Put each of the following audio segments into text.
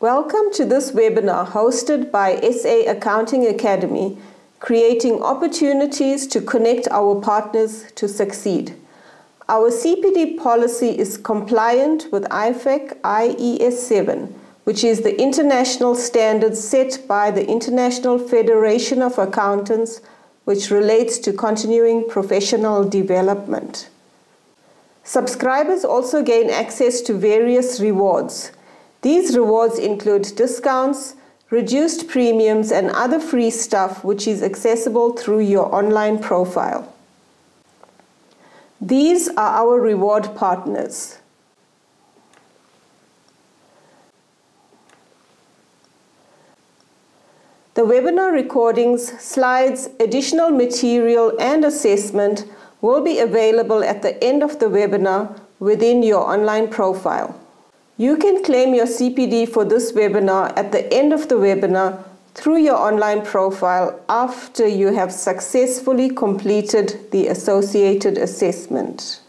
Welcome to this webinar hosted by SA Accounting Academy, creating opportunities to connect our partners to succeed. Our CPD policy is compliant with IFAC IES 7, which is the international standard set by the International Federation of Accountants, which relates to continuing professional development. Subscribers also gain access to various rewards. These rewards include discounts, reduced premiums, and other free stuff which is accessible through your online profile. These are our reward partners. The webinar recordings, slides, additional material, and assessment will be available at the end of the webinar within your online profile. You can claim your CPD for this webinar at the end of the webinar through your online profile after you have successfully completed the associated assessment.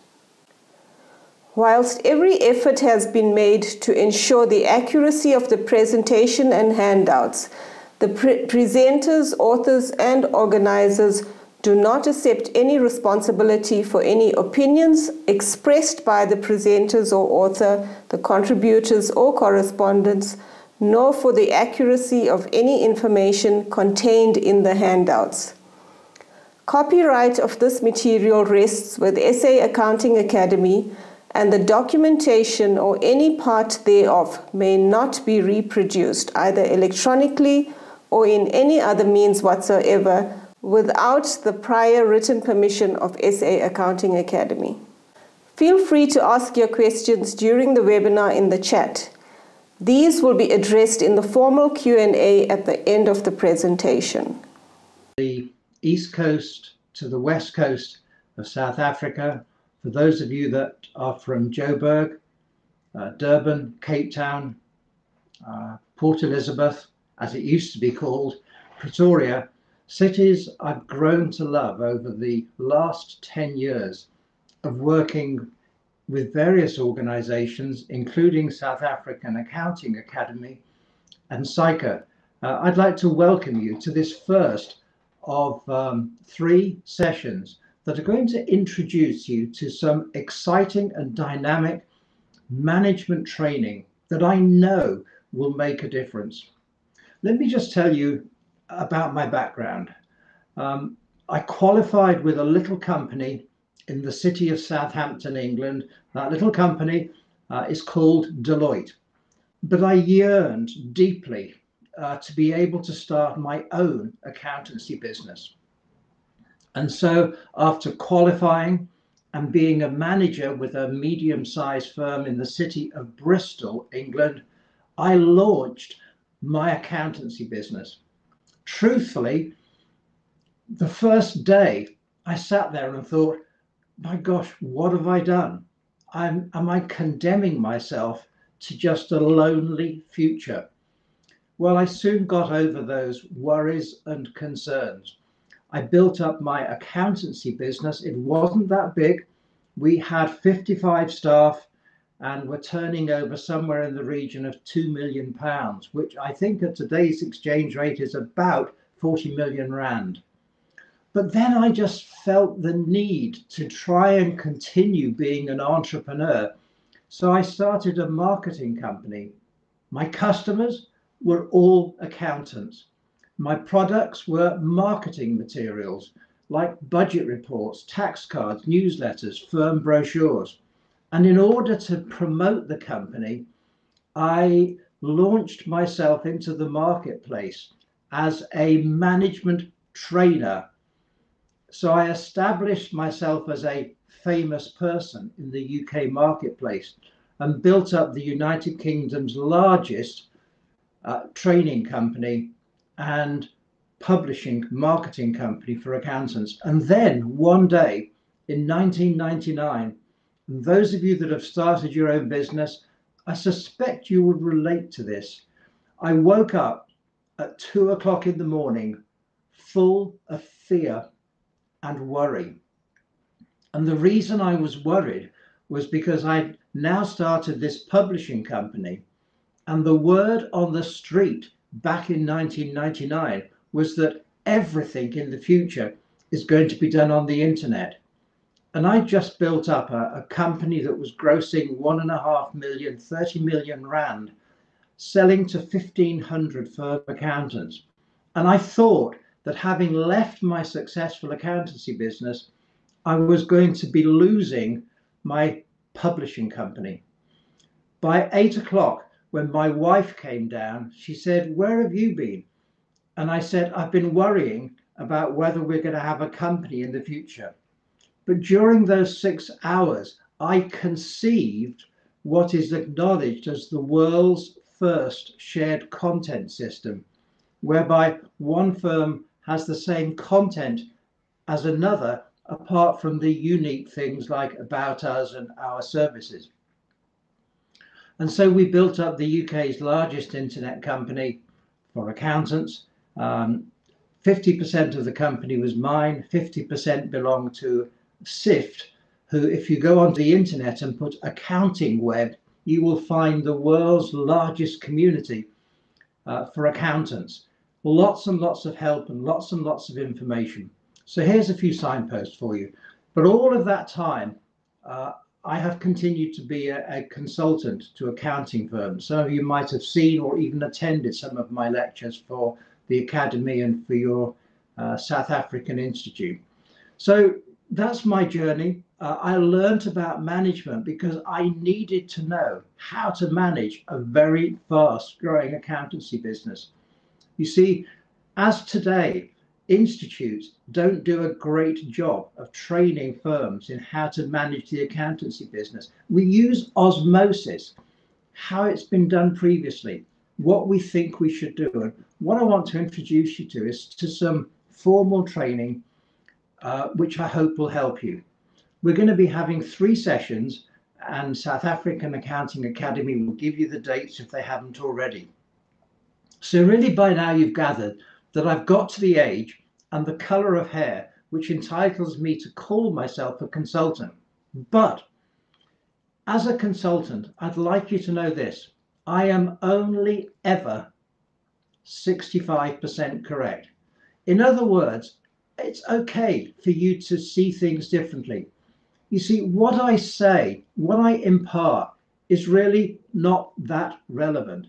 Whilst every effort has been made to ensure the accuracy of the presentation and handouts, the pre presenters, authors, and organizers do not accept any responsibility for any opinions expressed by the presenters or author, the contributors or correspondents, nor for the accuracy of any information contained in the handouts. Copyright of this material rests with SA Accounting Academy, and the documentation or any part thereof may not be reproduced either electronically or in any other means whatsoever without the prior written permission of SA Accounting Academy. Feel free to ask your questions during the webinar in the chat. These will be addressed in the formal Q&A at the end of the presentation. The east coast to the west coast of South Africa, for those of you that are from Joburg, uh, Durban, Cape Town, uh, Port Elizabeth, as it used to be called, Pretoria, Cities I've grown to love over the last 10 years of working with various organizations, including South African Accounting Academy and SAICA. Uh, I'd like to welcome you to this first of um, three sessions that are going to introduce you to some exciting and dynamic management training that I know will make a difference. Let me just tell you about my background. Um, I qualified with a little company in the city of Southampton, England. That little company uh, is called Deloitte. But I yearned deeply uh, to be able to start my own accountancy business. And so, after qualifying and being a manager with a medium sized firm in the city of Bristol, England, I launched my accountancy business truthfully, the first day I sat there and thought, my gosh, what have I done? I'm, am I condemning myself to just a lonely future? Well, I soon got over those worries and concerns. I built up my accountancy business. It wasn't that big. We had 55 staff and we're turning over somewhere in the region of two million pounds, which I think at today's exchange rate is about 40 million rand. But then I just felt the need to try and continue being an entrepreneur. So I started a marketing company. My customers were all accountants. My products were marketing materials like budget reports, tax cards, newsletters, firm brochures. And in order to promote the company, I launched myself into the marketplace as a management trainer. So I established myself as a famous person in the UK marketplace and built up the United Kingdom's largest uh, training company and publishing marketing company for accountants. And then one day in 1999, and those of you that have started your own business, I suspect you would relate to this. I woke up at two o'clock in the morning full of fear and worry. And the reason I was worried was because I'd now started this publishing company And the word on the street back in 1999 was that everything in the future is going to be done on the internet. And I just built up a, a company that was grossing one and a half million, 30 million rand, selling to 1,500 firm accountants. And I thought that having left my successful accountancy business, I was going to be losing my publishing company. By eight o'clock, when my wife came down, she said, Where have you been? And I said, I've been worrying about whether we're going to have a company in the future. But during those six hours, I conceived what is acknowledged as the world's first shared content system, whereby one firm has the same content as another, apart from the unique things like about us and our services. And so we built up the UK's largest internet company for accountants. Um, 50% of the company was mine, 50% belonged to SIFT, who, if you go onto the internet and put accounting web, you will find the world's largest community uh, for accountants. Lots and lots of help and lots and lots of information. So here's a few signposts for you. But all of that time, uh, I have continued to be a, a, consultant to accounting firms. Some of you might have seen or even attended some of my lectures for the Academy and for your uh, South African Institute. So that's my journey. Uh, I learned about management because I needed to know how to manage a very fast growing accountancy business. You see, as today, institutes don't do a great job of training firms in how to manage the accountancy business. We use osmosis, how it's been done previously, what we think we should do. And what I want to introduce you to is to some formal training, uh, which I hope will help you. We're going to be having three sessions and South African Accounting Academy will give you the dates if they haven't already. So really by now you've gathered that I've got to the age and the color of hair which entitles me to call myself a consultant. But as a consultant, I'd like you to know this. I am only ever 65% correct. In other words, it's okay for you to see things differently. You see, what I say, what I impart, is really not that relevant.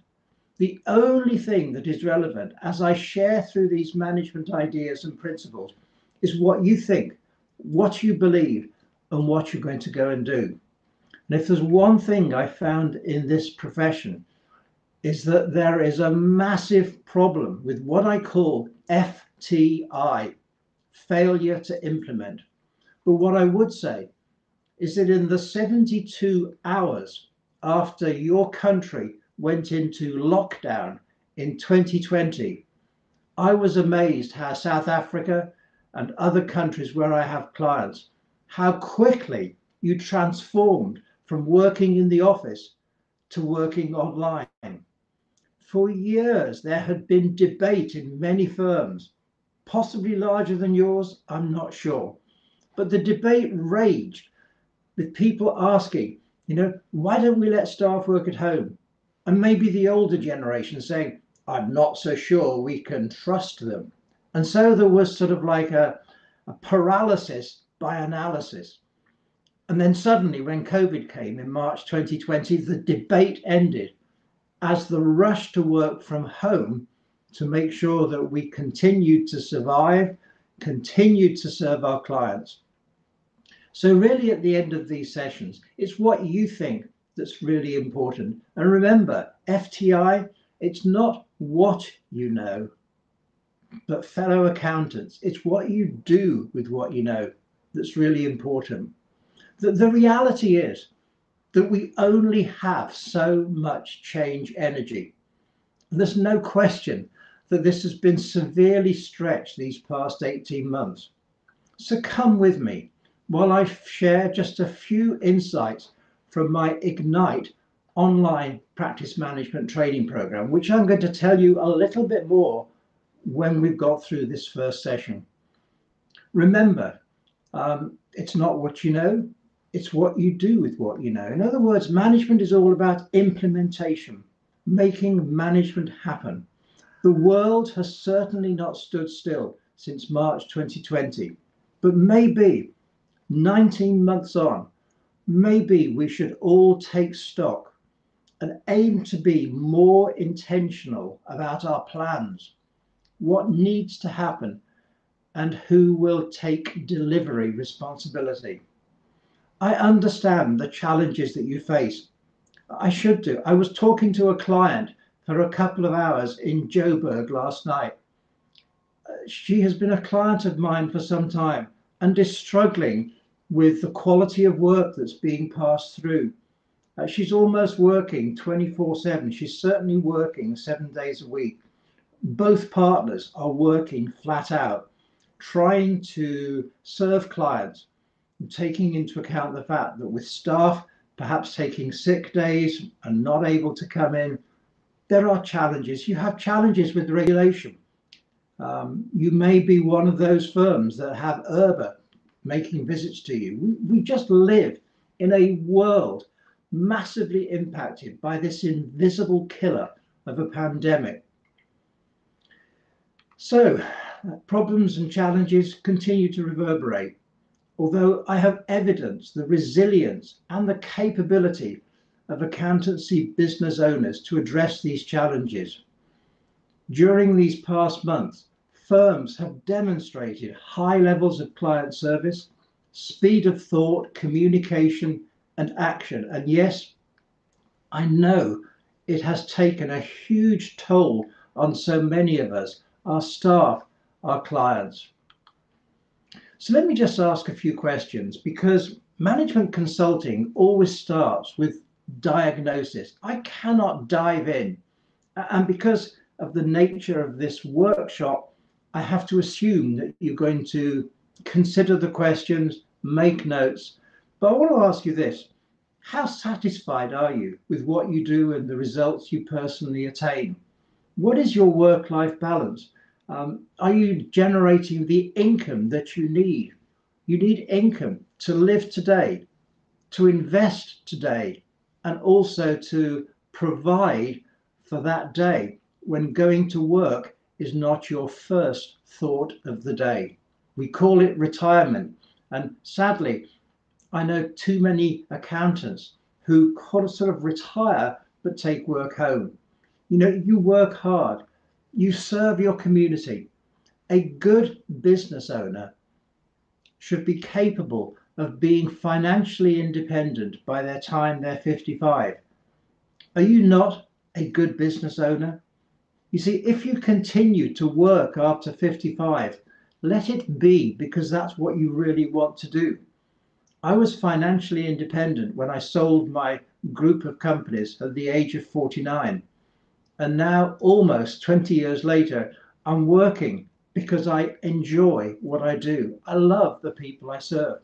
The only thing that is relevant as I share through these management ideas and principles is what you think, what you believe, and what you're going to go and do. And if there's one thing I found in this profession, is that there is a massive problem with what I call FTI, failure to implement. But what I would say is that in the 72 hours after your country went into lockdown in 2020, I was amazed how South Africa and other countries where I have clients, how quickly you transformed from working in the office to working online. For years, there had been debate in many firms, possibly larger than yours, I'm not sure. But the debate raged with people asking, you know, why don't we let staff work at home? and maybe the older generation saying, I'm not so sure we can trust them. And so there was sort of like a, a paralysis by analysis. And then suddenly, when COVID came in March 2020, the debate ended as the rush to work from home to make sure that we continued to survive, continued to serve our clients. So, really, at the end of these sessions, it's what you think that's really important. And remember, FTI, it's not what you know, but fellow accountants, it's what you do with what you know that's really important. The, the reality is that we only have so much change energy. And there's no question that this has been severely stretched these past 18 months. So come with me while I share just a few insights from my Ignite online practice management training program, which I'm going to tell you a little bit more when we've got through this first session. Remember, um, it's not what you know, it's what you do with what you know. In other words, management is all about implementation. making management happen. The world has certainly not stood still since March 2020, but maybe 19 months on, maybe we should all take stock and aim to be more intentional about our plans, what needs to happen, and who will take delivery responsibility. I understand the challenges that you face. I should do. I was talking to a client for a couple of hours in Joburg last night. Uh, she has been a client of mine for some time and is struggling with the quality of work that's being passed through. Uh, she's almost working 24 7. She's certainly working seven days a week. Both partners are working flat out, trying to serve clients taking into account the fact that with staff perhaps taking sick days and not able to come in, there are challenges. You have challenges with regulation. Um, you may be one of those firms that have IRBA making visits to you. We, we just live in a world massively impacted by this invisible killer of a pandemic. So, problems and challenges continue to reverberate although I have evidenced the resilience and the capability of accountancy business owners to address these challenges. During these past months, firms have demonstrated high levels of client service, speed of thought, communication, and action. And yes, I know it has taken a huge toll on so many of us, our staff, our clients. So let me just ask a few questions because management consulting always starts with diagnosis. I cannot dive in. And because of the nature of this workshop, I have to assume that you're going to consider the questions, make notes. But I want to ask you this How satisfied are you with what you do and the results you personally attain? What is your work life balance? Um, are you generating the income that you need? You need income to live today, to invest today, and also to provide for that day when going to work is not your first thought of the day. We call it retirement. And sadly, I know too many accountants who sort of retire but take work home. You know, you work hard, you serve your community. A good business owner should be capable of being financially independent by the time they're 55. Are you not a good business owner? You see, if you continue to work after 55, let it be because that's what you really want to do. I was financially independent when I sold my group of companies at the age of 49. And now, almost 20 years later, I'm working because I enjoy what I do. I love the people I serve.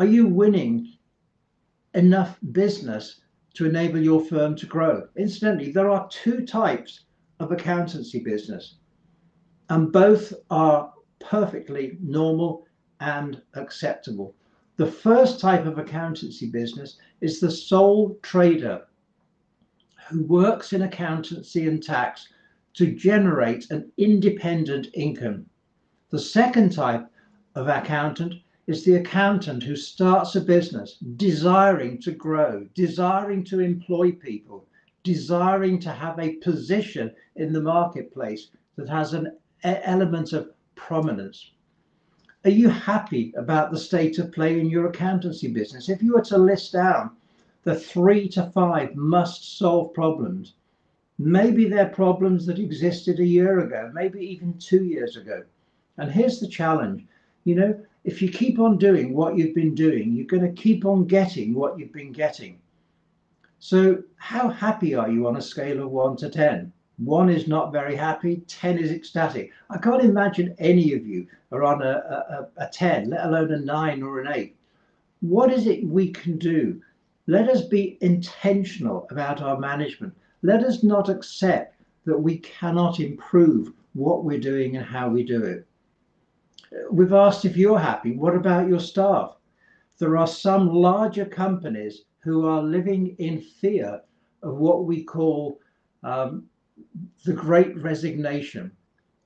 Are you winning enough business to enable your firm to grow? Incidentally, there are two types of accountancy business, and both are perfectly normal and acceptable. The first type of accountancy business is the sole trader who works in accountancy and tax to generate an independent income. The second type of accountant is the accountant who starts a business desiring to grow, desiring to employ people, desiring to have a position in the marketplace that has an element of prominence. Are you happy about the state of play in your accountancy business? If you were to list down the three to five must solve problems. Maybe they're problems that existed a year ago, maybe even two years ago. And here's the challenge you know, if you keep on doing what you've been doing, you're going to keep on getting what you've been getting. So, how happy are you on a scale of one to 10? One is not very happy, 10 is ecstatic. I can't imagine any of you are on a, a, a 10, let alone a 9 or an 8. What is it we can do let us be intentional about our management. Let us not accept that we cannot improve what we're doing and how we do it. We've asked if you're happy. What about your staff? There are some larger companies who are living in fear of what we call um, the great resignation.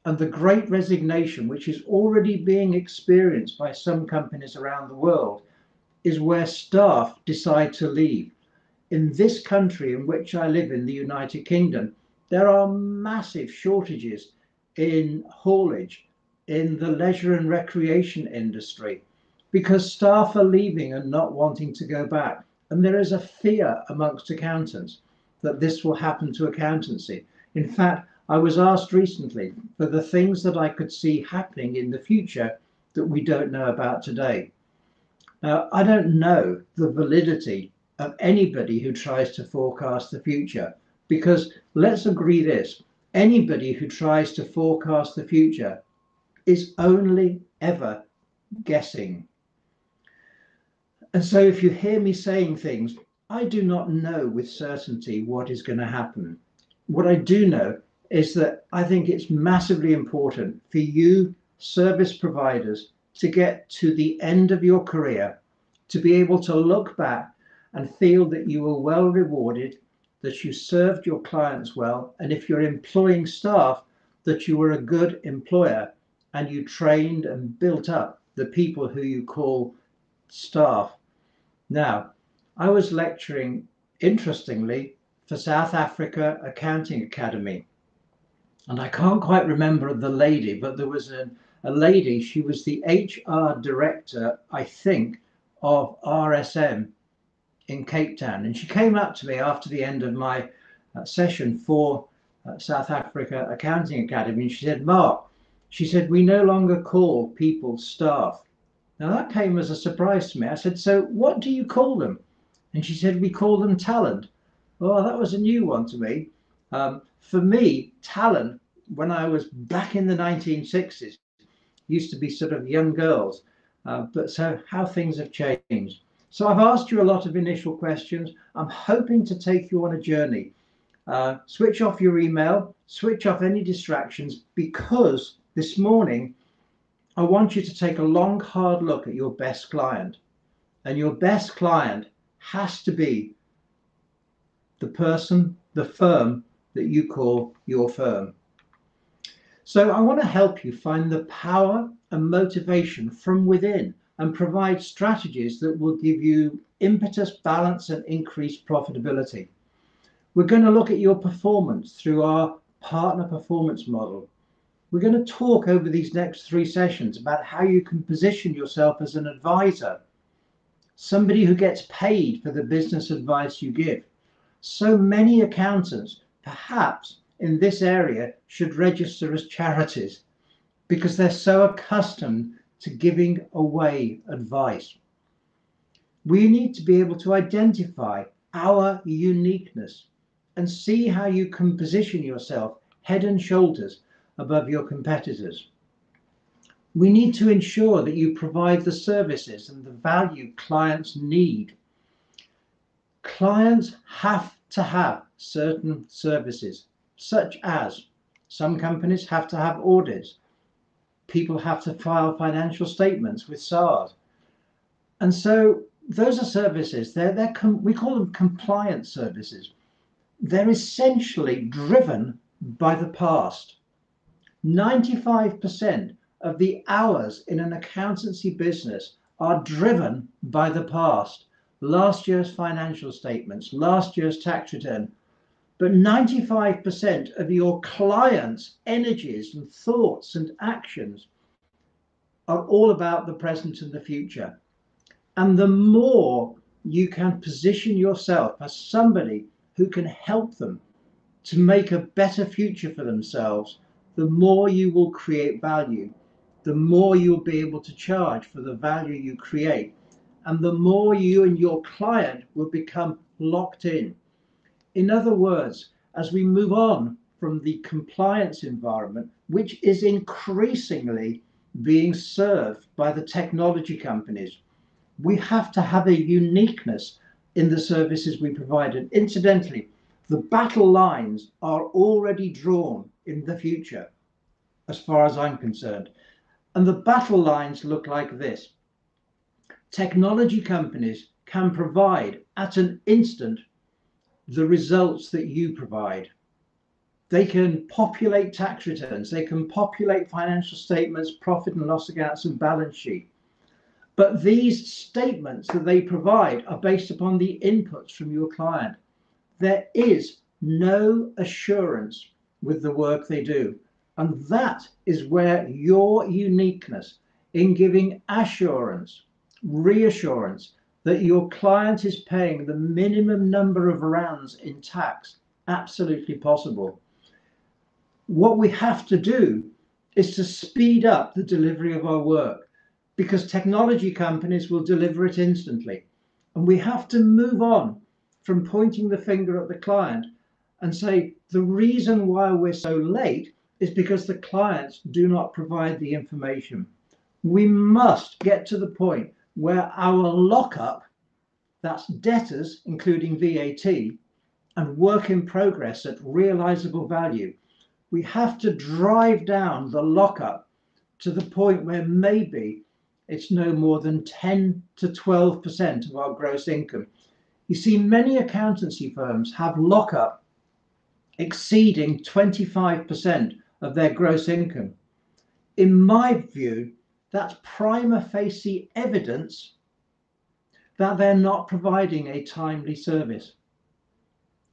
And the great resignation, which is already being experienced by some companies around the world, is where staff decide to leave. In this country in which I live in, the United Kingdom, there are massive shortages in haulage, in the leisure and recreation industry, because staff are leaving and not wanting to go back. And there is a fear amongst accountants that this will happen to accountancy. In fact, I was asked recently for the things that I could see happening in the future that we don't know about today. Now, I don't know the validity of anybody who tries to forecast the future because let's agree this anybody who tries to forecast the future is only ever guessing. And so, if you hear me saying things, I do not know with certainty what is going to happen. What I do know is that I think it's massively important for you, service providers, to get to the end of your career, to be able to look back and feel that you were well rewarded, that you served your clients well, and if you're employing staff, that you were a good employer and you trained and built up the people who you call staff. Now, I was lecturing, interestingly, for South Africa Accounting Academy. And I can't quite remember the lady, but there was a, lady, she was the HR director, I think, of RSM in Cape Town. And she came up to me after the end of my uh, session for uh, South Africa Accounting Academy. And she said, Mark, she said, we no longer call people staff. Now that came as a surprise to me. I said, so what do you call them? And she said, we call them talent. Oh, that was a new one to me. Um, for me, talent, when I was back in the 1960s, used to be sort of young girls. Uh, but so how things have changed. So I've asked you a lot of initial questions. I'm hoping to take you on a journey. Uh, switch off your email, switch off any distractions, because this morning I want you to take a long, hard look at your best client. And your best client has to be the person, the firm that you call your firm. So I want to help you find the power and motivation from within and provide strategies that will give you impetus, balance, and increased profitability. We're going to look at your performance through our partner performance model. We're going to talk over these next three sessions about how you can position yourself as an advisor, somebody who gets paid for the business advice you give. So many accountants, perhaps in this area, should register as charities because they're so accustomed to giving away advice. We need to be able to identify our uniqueness and see how you can position yourself head and shoulders above your competitors. We need to ensure that you provide the services and the value clients need. Clients have to have certain services, such as some companies have to have audits, people have to file financial statements with SARS. And so those are services, they're, they're we call them compliance services. They're essentially driven by the past. 95% of the hours in an accountancy business are driven by the past. Last year's financial statements, last year's tax return, but 95% of your clients' energies and thoughts and actions are all about the present and the future. And the more you can position yourself as somebody who can help them to make a better future for themselves, the more you will create value, the more you'll be able to charge for the value you create, and the more you and your client will become locked in. In other words, as we move on from the compliance environment, which is increasingly being served by the technology companies, we have to have a uniqueness in the services we provide. And incidentally, the battle lines are already drawn in the future, as far as I'm concerned. And the battle lines look like this. Technology companies can provide at an instant the results that you provide. They can populate tax returns, they can populate financial statements, profit and loss accounts, and balance sheet. But these statements that they provide are based upon the inputs from your client. There is no assurance with the work they do. And that is where your uniqueness in giving assurance, reassurance that your client is paying the minimum number of rands in tax absolutely possible. What we have to do is to speed up the delivery of our work because technology companies will deliver it instantly. And we have to move on from pointing the finger at the client and say the reason why we're so late is because the clients do not provide the information. We must get to the point where our lockup, that's debtors, including VAT, and work in progress at realizable value, we have to drive down the lockup to the point where maybe it's no more than 10 to 12% of our gross income. You see, many accountancy firms have lockup exceeding 25% of their gross income. In my view, that's prima facie evidence that they're not providing a timely service.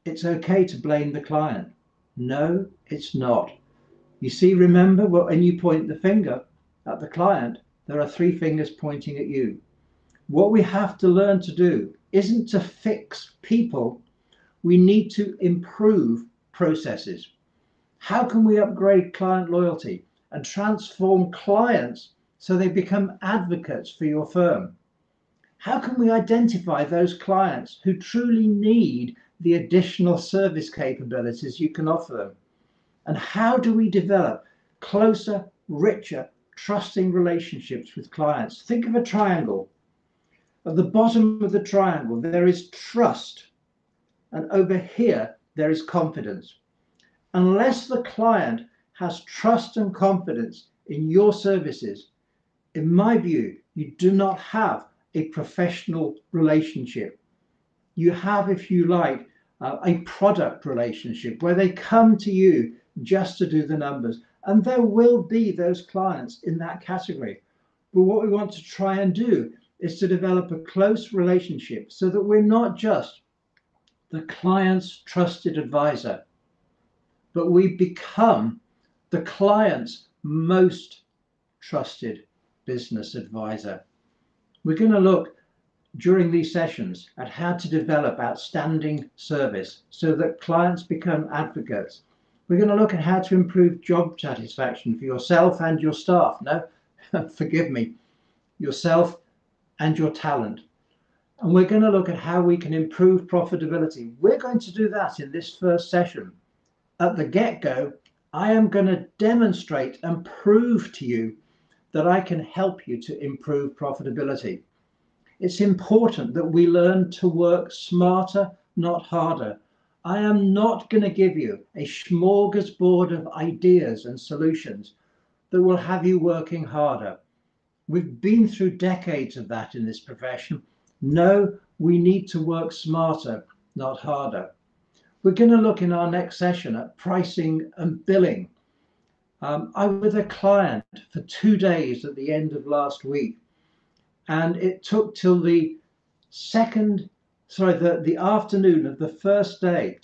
It's okay to blame the client. No, it's not. You see, remember when you point the finger at the client, there are three fingers pointing at you. What we have to learn to do isn't to fix people, we need to improve processes. How can we upgrade client loyalty and transform clients so they become advocates for your firm? How can we identify those clients who truly need the additional service capabilities you can offer them? And how do we develop closer, richer, trusting relationships with clients? Think of a triangle. At the bottom of the triangle, there is trust. And over here, there is confidence. Unless the client has trust and confidence in your services, in my view, you do not have a professional relationship. You have, if you like, uh, a product relationship where they come to you just to do the numbers. And there will be those clients in that category. But what we want to try and do is to develop a close relationship so that we're not just the client's trusted advisor, but we become the client's most trusted business advisor. We're going to look during these sessions at how to develop outstanding service so that clients become advocates. We're going to look at how to improve job satisfaction for yourself and your staff. No, forgive me, yourself and your talent. And we're going to look at how we can improve profitability. We're going to do that in this first session. At the get go, I am going to demonstrate and prove to you that I can help you to improve profitability. It's important that we learn to work smarter, not harder. I am not going to give you a smorgasbord of ideas and solutions that will have you working harder. We've been through decades of that in this profession. No, we need to work smarter, not harder. We're going to look in our next session at pricing and billing. Um, I was with a client for two days at the end of last week and it took till the second, sorry, the, the afternoon of the first day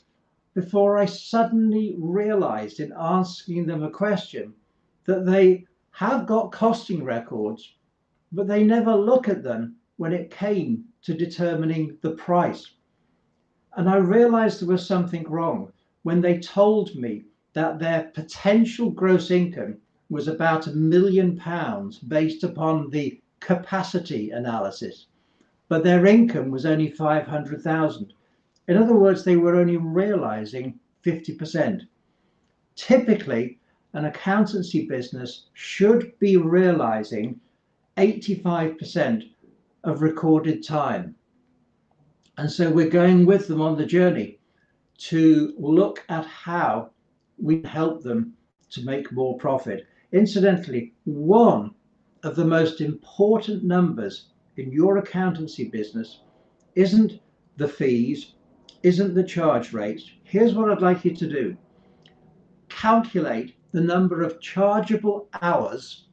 before I suddenly realized in asking them a question that they have got costing records, but they never look at them when it came to determining the price. And I realized there was something wrong when they told me that their potential gross income was about a million pounds based upon the capacity analysis, but their income was only 500,000. In other words, they were only realizing 50%. Typically, an accountancy business should be realizing 85% of recorded time. And so we're going with them on the journey to look at how we help them to make more profit. Incidentally, one of the most important numbers in your accountancy business isn't the fees, isn't the charge rates. Here's what I'd like you to do. calculate the number of chargeable hours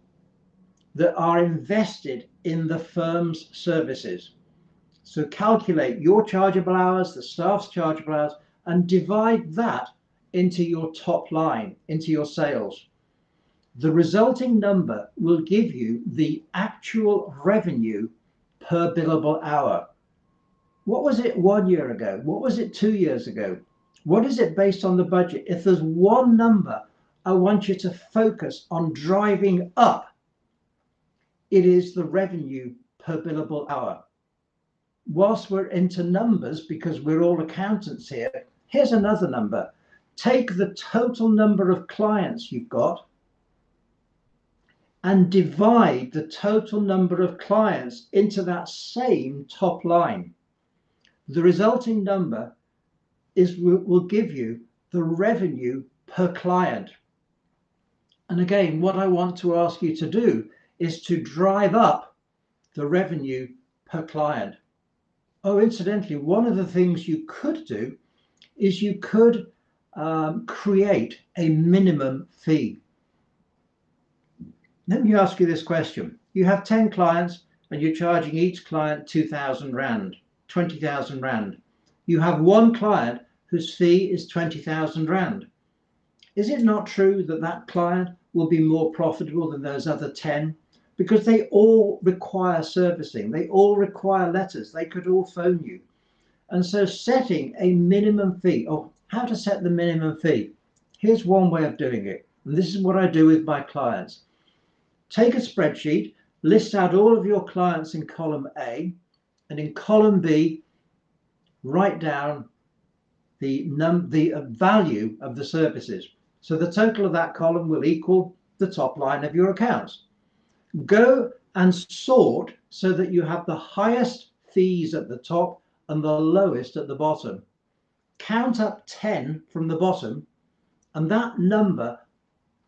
that are invested in the firm's services. So calculate your chargeable hours, the staff's chargeable hours, and divide that into your top line, into your sales. The resulting number will give you the actual revenue per billable hour. What was it one year ago? What was it two years ago? What is it based on the budget? If there's one number I want you to focus on driving up, it is the revenue per billable hour. Whilst we're into numbers, because we're all accountants here, here's another number. Take the total number of clients you've got and divide the total number of clients into that same top line. The resulting number is will give you the revenue per client. And again, what I want to ask you to do is to drive up the revenue per client. Oh, incidentally, one of the things you could do is you could um, create a minimum fee. Let me ask you this question. You have 10 clients and you're charging each client 2,000 Rand, 20,000 Rand. You have one client whose fee is 20,000 Rand. Is it not true that that client will be more profitable than those other 10? Because they all require servicing, they all require letters, they could all phone you. And so setting a minimum fee, or how to set the minimum fee. Here's one way of doing it. And this is what I do with my clients. Take a spreadsheet, list out all of your clients in column A, and in column B, write down the, num the uh, value of the services. So the total of that column will equal the top line of your accounts. Go and sort so that you have the highest fees at the top and the lowest at the bottom. Count up 10 from the bottom, and that number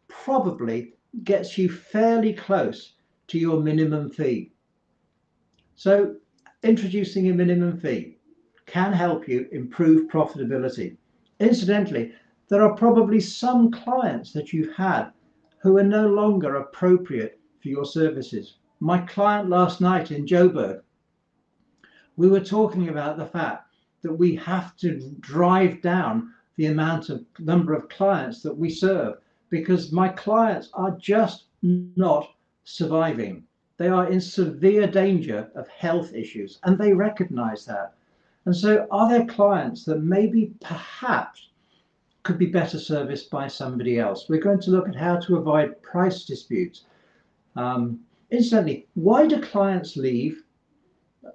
probably gets you fairly close to your minimum fee. So introducing a minimum fee can help you improve profitability. Incidentally, there are probably some clients that you've had who are no longer appropriate for your services. My client last night in Joburg, we were talking about the fact that we have to drive down the amount of number of clients that we serve because my clients are just not surviving. They are in severe danger of health issues and they recognize that. And so, are there clients that maybe perhaps could be better serviced by somebody else? We're going to look at how to avoid price disputes. Um, incidentally, why do clients leave?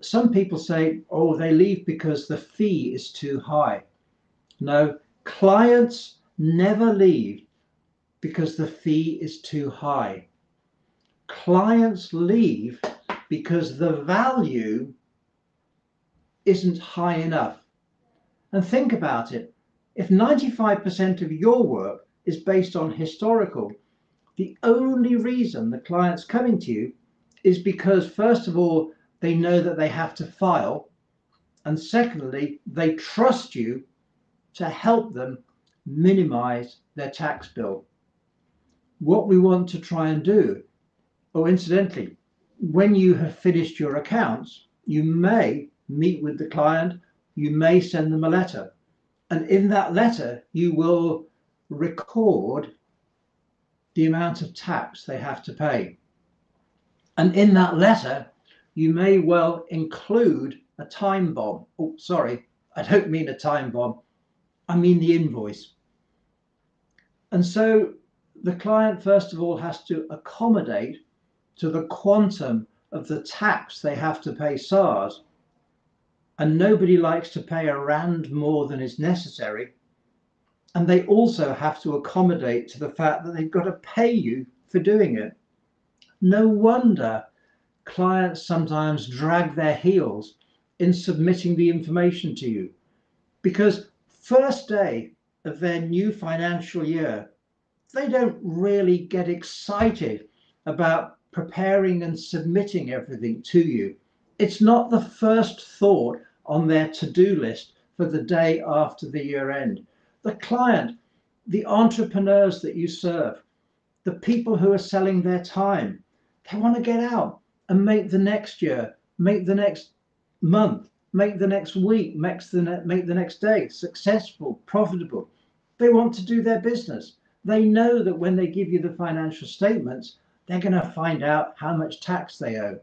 Some people say, oh, they leave because the fee is too high. No, clients never leave because the fee is too high. Clients leave because the value isn't high enough. And think about it. If 95% of your work is based on historical, the only reason the client's coming to you is because, first of all, they know that they have to file, and secondly, they trust you to help them minimize their tax bill. What we want to try and do, oh, incidentally, when you have finished your accounts, you may meet with the client, you may send them a letter. And in that letter, you will record the amount of tax they have to pay. And in that letter, you may well include a time bomb. Oh, sorry, I don't mean a time bomb. I mean the invoice. And so the client, first of all, has to accommodate to the quantum of the tax they have to pay SARS and nobody likes to pay a rand more than is necessary. And they also have to accommodate to the fact that they've got to pay you for doing it. No wonder clients sometimes drag their heels in submitting the information to you because first day of their new financial year they don't really get excited about preparing and submitting everything to you it's not the first thought on their to do list for the day after the year end. The client the entrepreneurs that you serve, the people who are selling their time. They want to get out and make the next year, make the next month, make the next week, make the, ne- make the next day successful, profitable. They want to do their business. They know that when they give you the financial statements, they're going to find out how much tax they owe.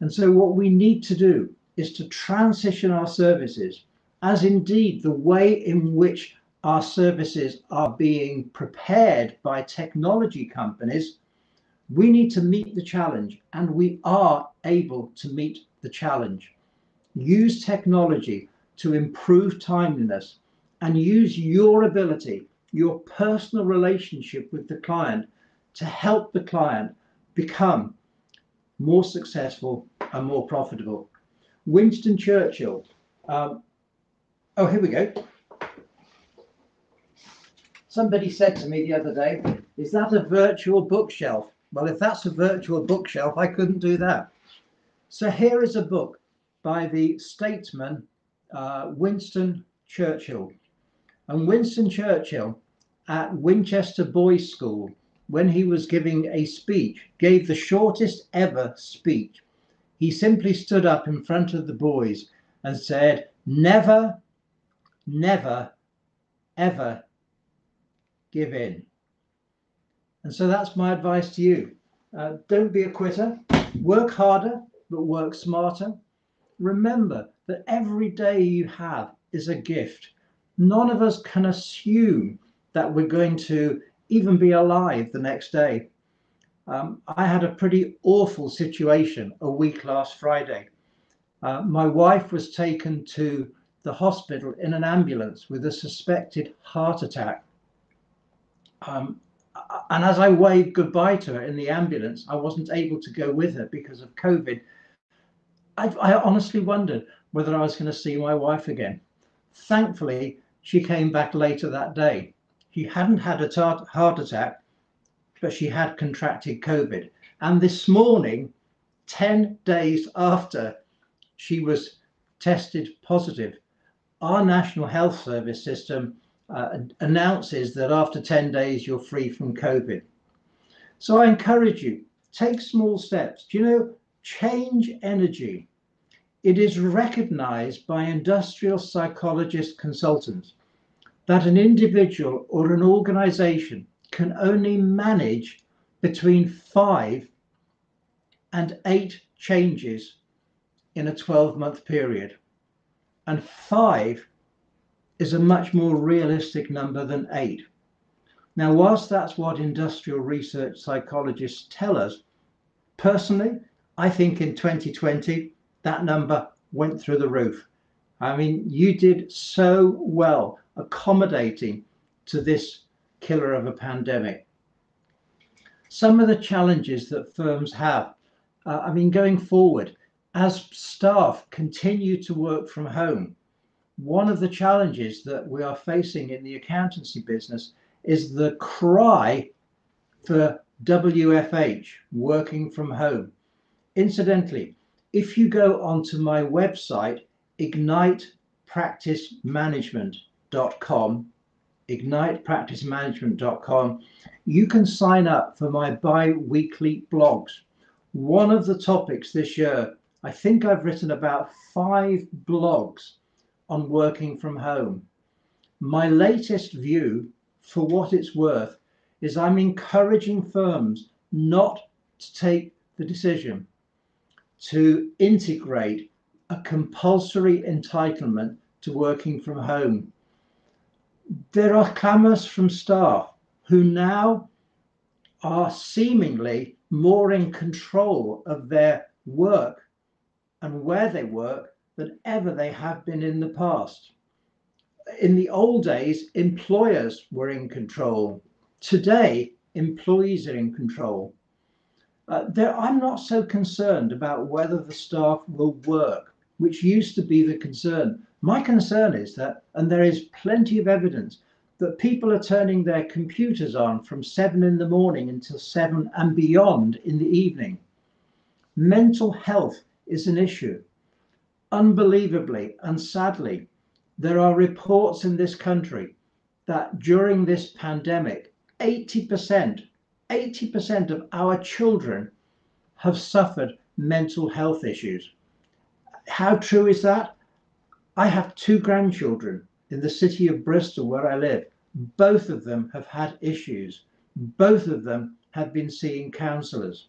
And so, what we need to do is to transition our services, as indeed the way in which our services are being prepared by technology companies. We need to meet the challenge, and we are able to meet the challenge. Use technology to improve timeliness and use your ability, your personal relationship with the client to help the client become more successful and more profitable. Winston Churchill. Um, oh, here we go. Somebody said to me the other day, Is that a virtual bookshelf? Well, if that's a virtual bookshelf, I couldn't do that. So here is a book by the statesman uh, Winston Churchill. And Winston Churchill at Winchester Boys' School when he was giving a speech, gave the shortest ever speech. He simply stood up in front of the boys and said, Never, never, ever give in. And so that's my advice to you. Uh, don't be a quitter. Work harder, but work smarter. Remember that every day you have is a gift. None of us can assume that we're going to even be alive the next day. Um, I had a pretty awful situation a week last Friday. Uh, my wife was taken to the hospital in an ambulance with a suspected heart attack. Um, and as I waved goodbye to her in the ambulance, I wasn't able to go with her because of COVID. I, I honestly wondered whether I was going to see my wife again. Thankfully, she came back later that day. She hadn't had a heart attack, but she had contracted COVID. And this morning, 10 days after she was tested positive, our National Health Service system uh, announces that after 10 days you're free from COVID. So I encourage you, take small steps. Do you know, change energy. It is recognized by industrial psychologist consultants that an individual or an organization can only manage between five and eight changes in a 12 month period. And five is a much more realistic number than eight. Now, whilst that's what industrial research psychologists tell us, personally, I think in 2020 that number went through the roof. I mean, you did so well accommodating to this killer of a pandemic. Some of the challenges that firms have, uh, I mean, going forward, as staff continue to work from home, one of the challenges that we are facing in the accountancy business is the cry for WFH, working from home. Incidentally, if you go onto my website, ignitepracticemanagement.com, ignitepracticemanagement.com, you can sign up for my bi weekly blogs. One of the topics this year, I think I've written about five blogs on working from home. My latest view, for what it's worth, is I'm encouraging firms not to take the decision to integrate a compulsory entitlement to working from home there are clamours from staff who now are seemingly more in control of their work and where they work than ever they have been in the past. In the old days, employers were in control. Today, employees are in control. Uh, I'm not so concerned about whether the staff will work, which used to be the concern. My concern is that, and there is plenty of evidence, that people are turning their computers on from seven in the morning until seven and beyond in the evening. Mental health is an issue. Unbelievably and sadly, there are reports in this country that during this pandemic, 80%, 80% of our children have suffered mental health issues. How true is that? I have two grandchildren in the city of Bristol where I live. Both of them have had issues. Both of them have been seeing counselors.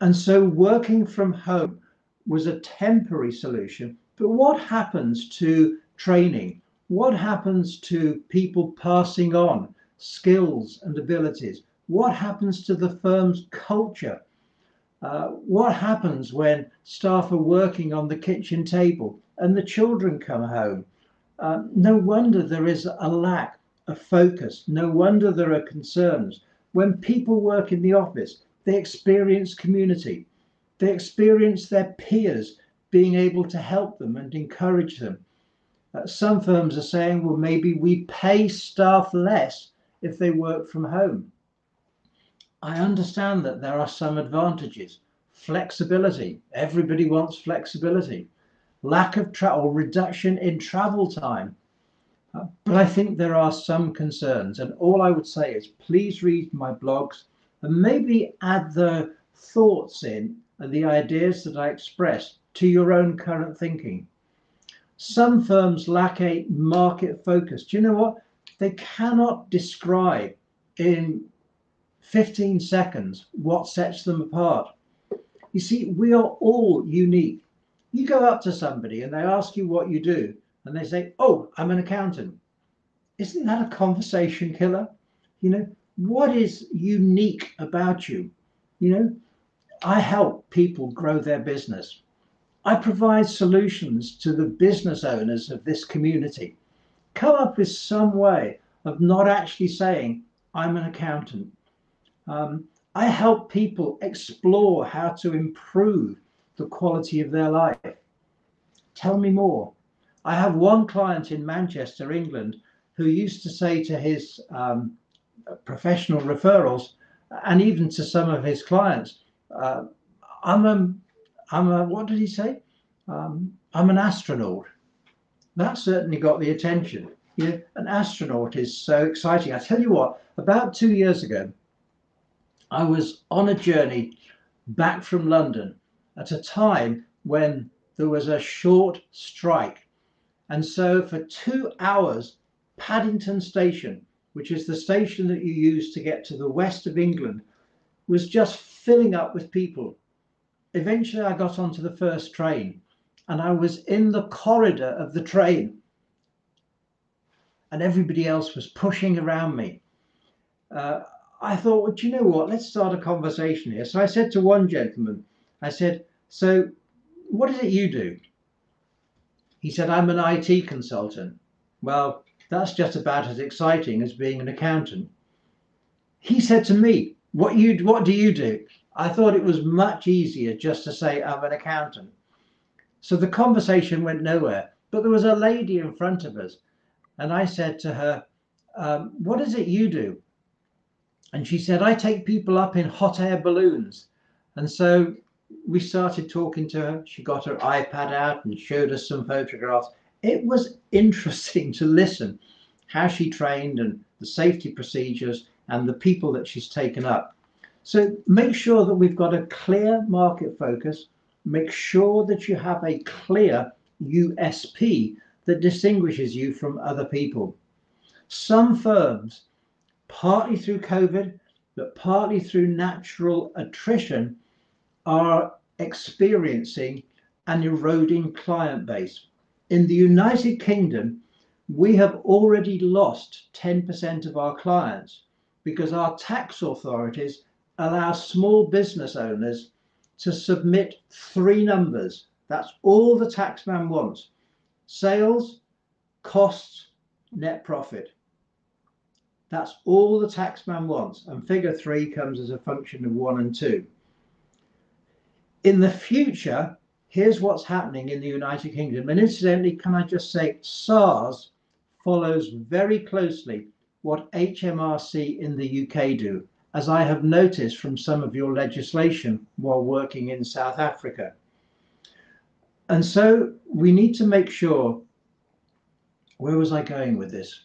And so working from home was a temporary solution. But what happens to training? What happens to people passing on skills and abilities? What happens to the firm's culture? Uh, what happens when staff are working on the kitchen table and the children come home? Uh, no wonder there is a lack of focus. No wonder there are concerns. When people work in the office, they experience community. They experience their peers being able to help them and encourage them. Uh, some firms are saying, well, maybe we pay staff less if they work from home. I understand that there are some advantages. Flexibility. Everybody wants flexibility. Lack of travel, reduction in travel time. Uh, but I think there are some concerns. And all I would say is please read my blogs and maybe add the thoughts in the ideas that I express to your own current thinking. Some firms lack a market focus. Do you know what? They cannot describe in 15 seconds what sets them apart. You see, we are all unique. You go up to somebody and they ask you what you do, and they say, Oh, I'm an accountant. Isn't that a conversation killer? You know, what is unique about you? You know, I help people grow their business. I provide solutions to the business owners of this community. Come up with some way of not actually saying, I'm an accountant. Um, I help people explore how to improve the quality of their life. Tell me more. I have one client in Manchester, England, who used to say to his um, professional referrals and even to some of his clients, uh, I'm a, I'm a, what did he say? Um, I'm an astronaut. That certainly got the attention. An astronaut is so exciting. I tell you what, about two years ago, I was on a journey back from London at a time when there was a short strike. And so for two hours, Paddington Station, which is the station that you use to get to the west of England, was just filling up with people. Eventually, I got onto the first train and I was in the corridor of the train, and everybody else was pushing around me. Uh, I thought, well, do you know what? Let's start a conversation here. So I said to one gentleman, I said, So what is it you do? He said, I'm an IT consultant. Well, that's just about as exciting as being an accountant. He said to me, What you what do you do? I thought it was much easier just to say I'm an accountant. So the conversation went nowhere. But there was a lady in front of us, and I said to her, um, What is it you do? And she said, I take people up in hot air balloons. And so we started talking to her. She got her iPad out and showed us some photographs. It was interesting to listen how she trained and the safety procedures and the people that she's taken up. So make sure that we've got a clear market focus. Make sure that you have a clear USP that distinguishes you from other people. Some firms partly through COVID, but partly through natural attrition, are experiencing an eroding client base. In the United Kingdom, we have already lost 10% of our clients because our tax authorities allow small business owners to submit three numbers. That's all the taxman wants sales, costs, net profit. That's all the taxman wants. And figure three comes as a function of one and two. In the future, here's what's happening in the United Kingdom. And incidentally, can I just say, SARS follows very closely what HMRC in the UK do, as I have noticed from some of your legislation while working in South Africa. And so we need to make sure, where was I going with this?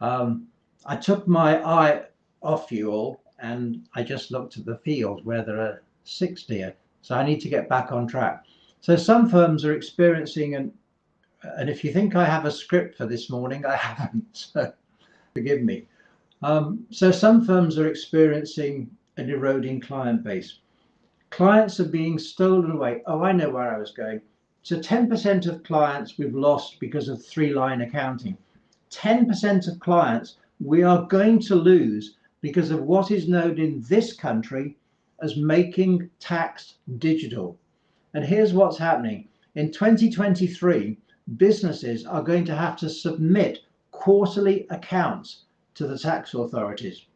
Um, I took my eye off you all and I just looked at the field where there are six deer. So I need to get back on track. So some firms are experiencing an and if you think I have a script for this morning, I haven't. forgive me. Um, so some firms are experiencing an eroding client base. Clients are being stolen away. Oh, I know where I was going. So 10% of clients we've lost because of three line accounting. 10% of clients we are going to lose because of what is known in this country as making tax digital. And here's what's happening. In 2023, businesses are going to have to submit quarterly accounts to the tax authorities.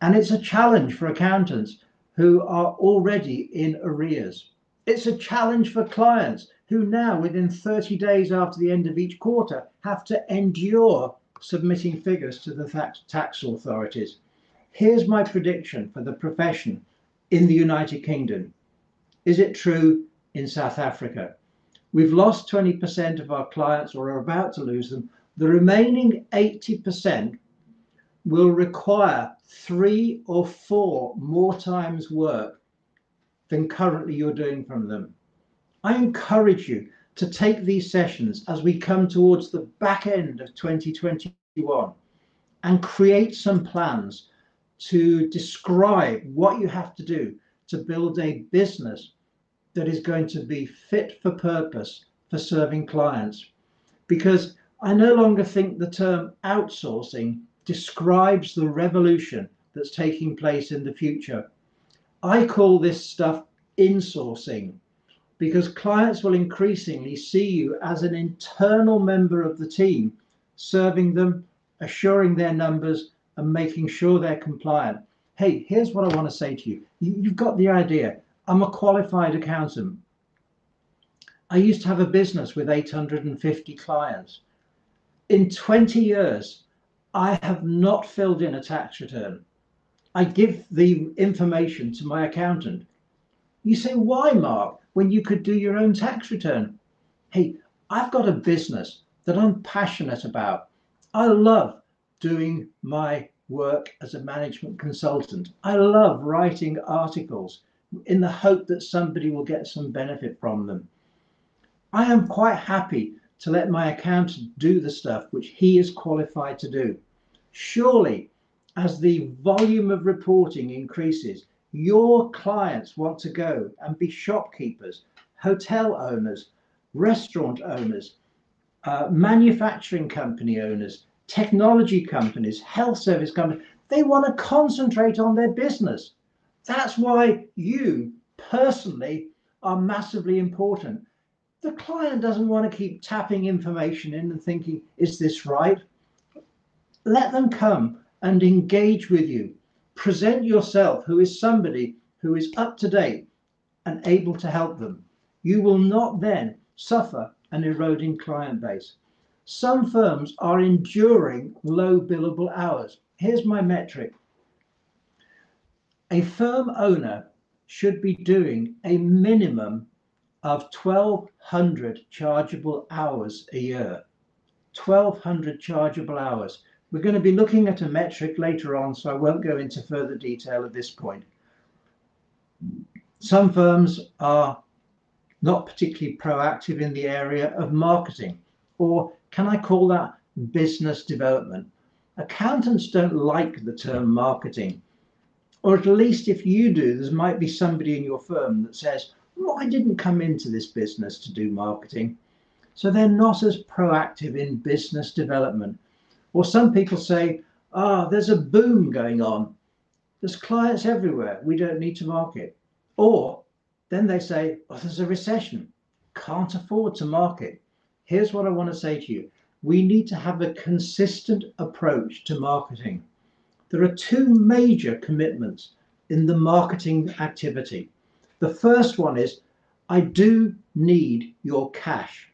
And it's a challenge for accountants who are already in arrears. It's a challenge for clients who now, within 30 days after the end of each quarter, have to endure submitting figures to the tax, authorities. Here's my prediction for the profession in the United Kingdom. Is it true in South Africa? We've lost 20% of our clients or are about to lose them. The remaining 80% will require three or four more times work than currently you're doing from them. I encourage you to take these sessions as we come towards the back end of 2021 and create some plans to describe what you have to do to build a business that is going to be fit for purpose for serving clients. Because I no longer think the term outsourcing describes the revolution that's taking place in the future. I call this stuff insourcing because clients will increasingly see you as an internal member of the team, serving them, assuring their numbers, and making sure they're compliant. Hey, here's what I want to say to you. You've got the idea. I'm a qualified accountant. I used to have a business with 850 clients. In 20 years, I have not filled in a tax return. I give the information to my accountant. You say, why, Mark, when you could do your own tax return? Hey, I've got a business that I'm passionate about. I love doing my work as a management consultant. I love writing articles in the hope that somebody will get some benefit from them. I am quite happy to let my accountant do the stuff which he is qualified to do. Surely, as the volume of reporting increases, your clients want to go and be shopkeepers, hotel owners, restaurant owners, uh, manufacturing company owners, technology companies, health service companies. They want to concentrate on their business. That's why you personally are massively important. The client doesn't want to keep tapping information in and thinking, is this right? Let them come and engage with you. Present yourself, who is somebody who is up to date and able to help them. You will not then suffer an eroding client base. Some firms are enduring low billable hours. Here's my metric a firm owner should be doing a minimum of 1200 chargeable hours a year. 1200 chargeable hours. We're going to be looking at a metric later on, so I won't go into further detail at this point. Some firms are not particularly proactive in the area of marketing, or can I call that business development? Accountants don't like the term marketing or at least if you do, there might be somebody in your firm that says, well, I didn't come into this business to do marketing. So they're not as proactive in business development. Or some people say, ah, oh, there's a boom going on. There's clients everywhere. We don't need to market. Or then they say, oh, there's a recession. Can't afford to market. Here's what I want to say to you. We need to have a consistent approach to marketing there are two major commitments in the marketing activity. The first one is I do need your cash.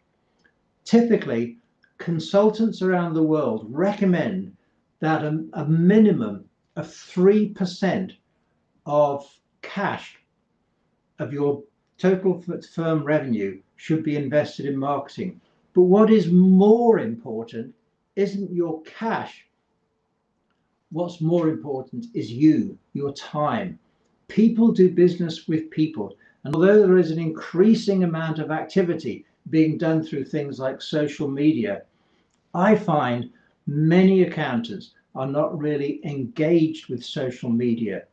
Typically, consultants around the world recommend that a, a minimum of 3% of cash of your total firm revenue should be invested in marketing. But what is more important isn't your cash. What's more important is you, your time. People do business with people. And although there is an increasing amount of activity being done through things like social media, I find many accountants are not really engaged with social media.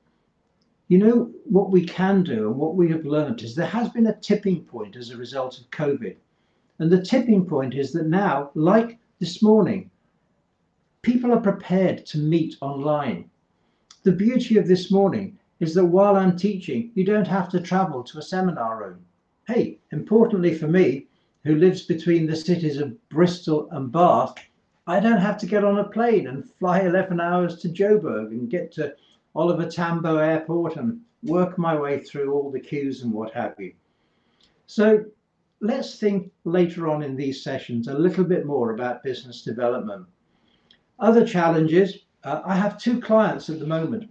You know, what we can do and what we have learned is there has been a tipping point as a result of COVID. And the tipping point is that now, like this morning, people are prepared to meet online. The beauty of this morning is that while I'm teaching, you don't have to travel to a seminar room. Hey, importantly for me, who lives between the cities of Bristol and Bath, I don't have to get on a plane and fly 11 hours to Joburg and get to Oliver Tambo Airport and work my way through all the queues and what have you. So let's think later on in these sessions a little bit more about business development. Other challenges, uh, I have two clients at the moment.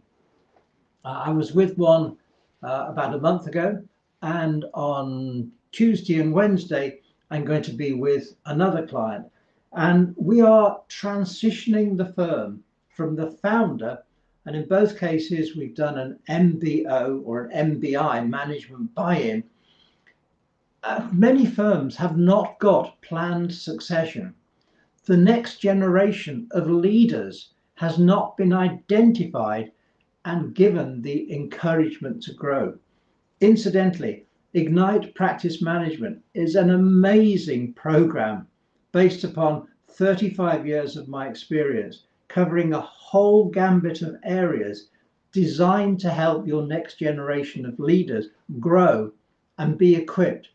Uh, I was with one uh, about a month ago, and on Tuesday and Wednesday, I'm going to be with another client. And we are transitioning the firm from the founder, and in both cases, we've done an MBO or an MBI, management buy in. Uh, many firms have not got planned succession. The next generation of leaders has not been identified and given the encouragement to grow. Incidentally, Ignite Practice Management is an amazing program based upon 35 years of my experience, covering a whole gambit of areas designed to help your next generation of leaders grow and be equipped.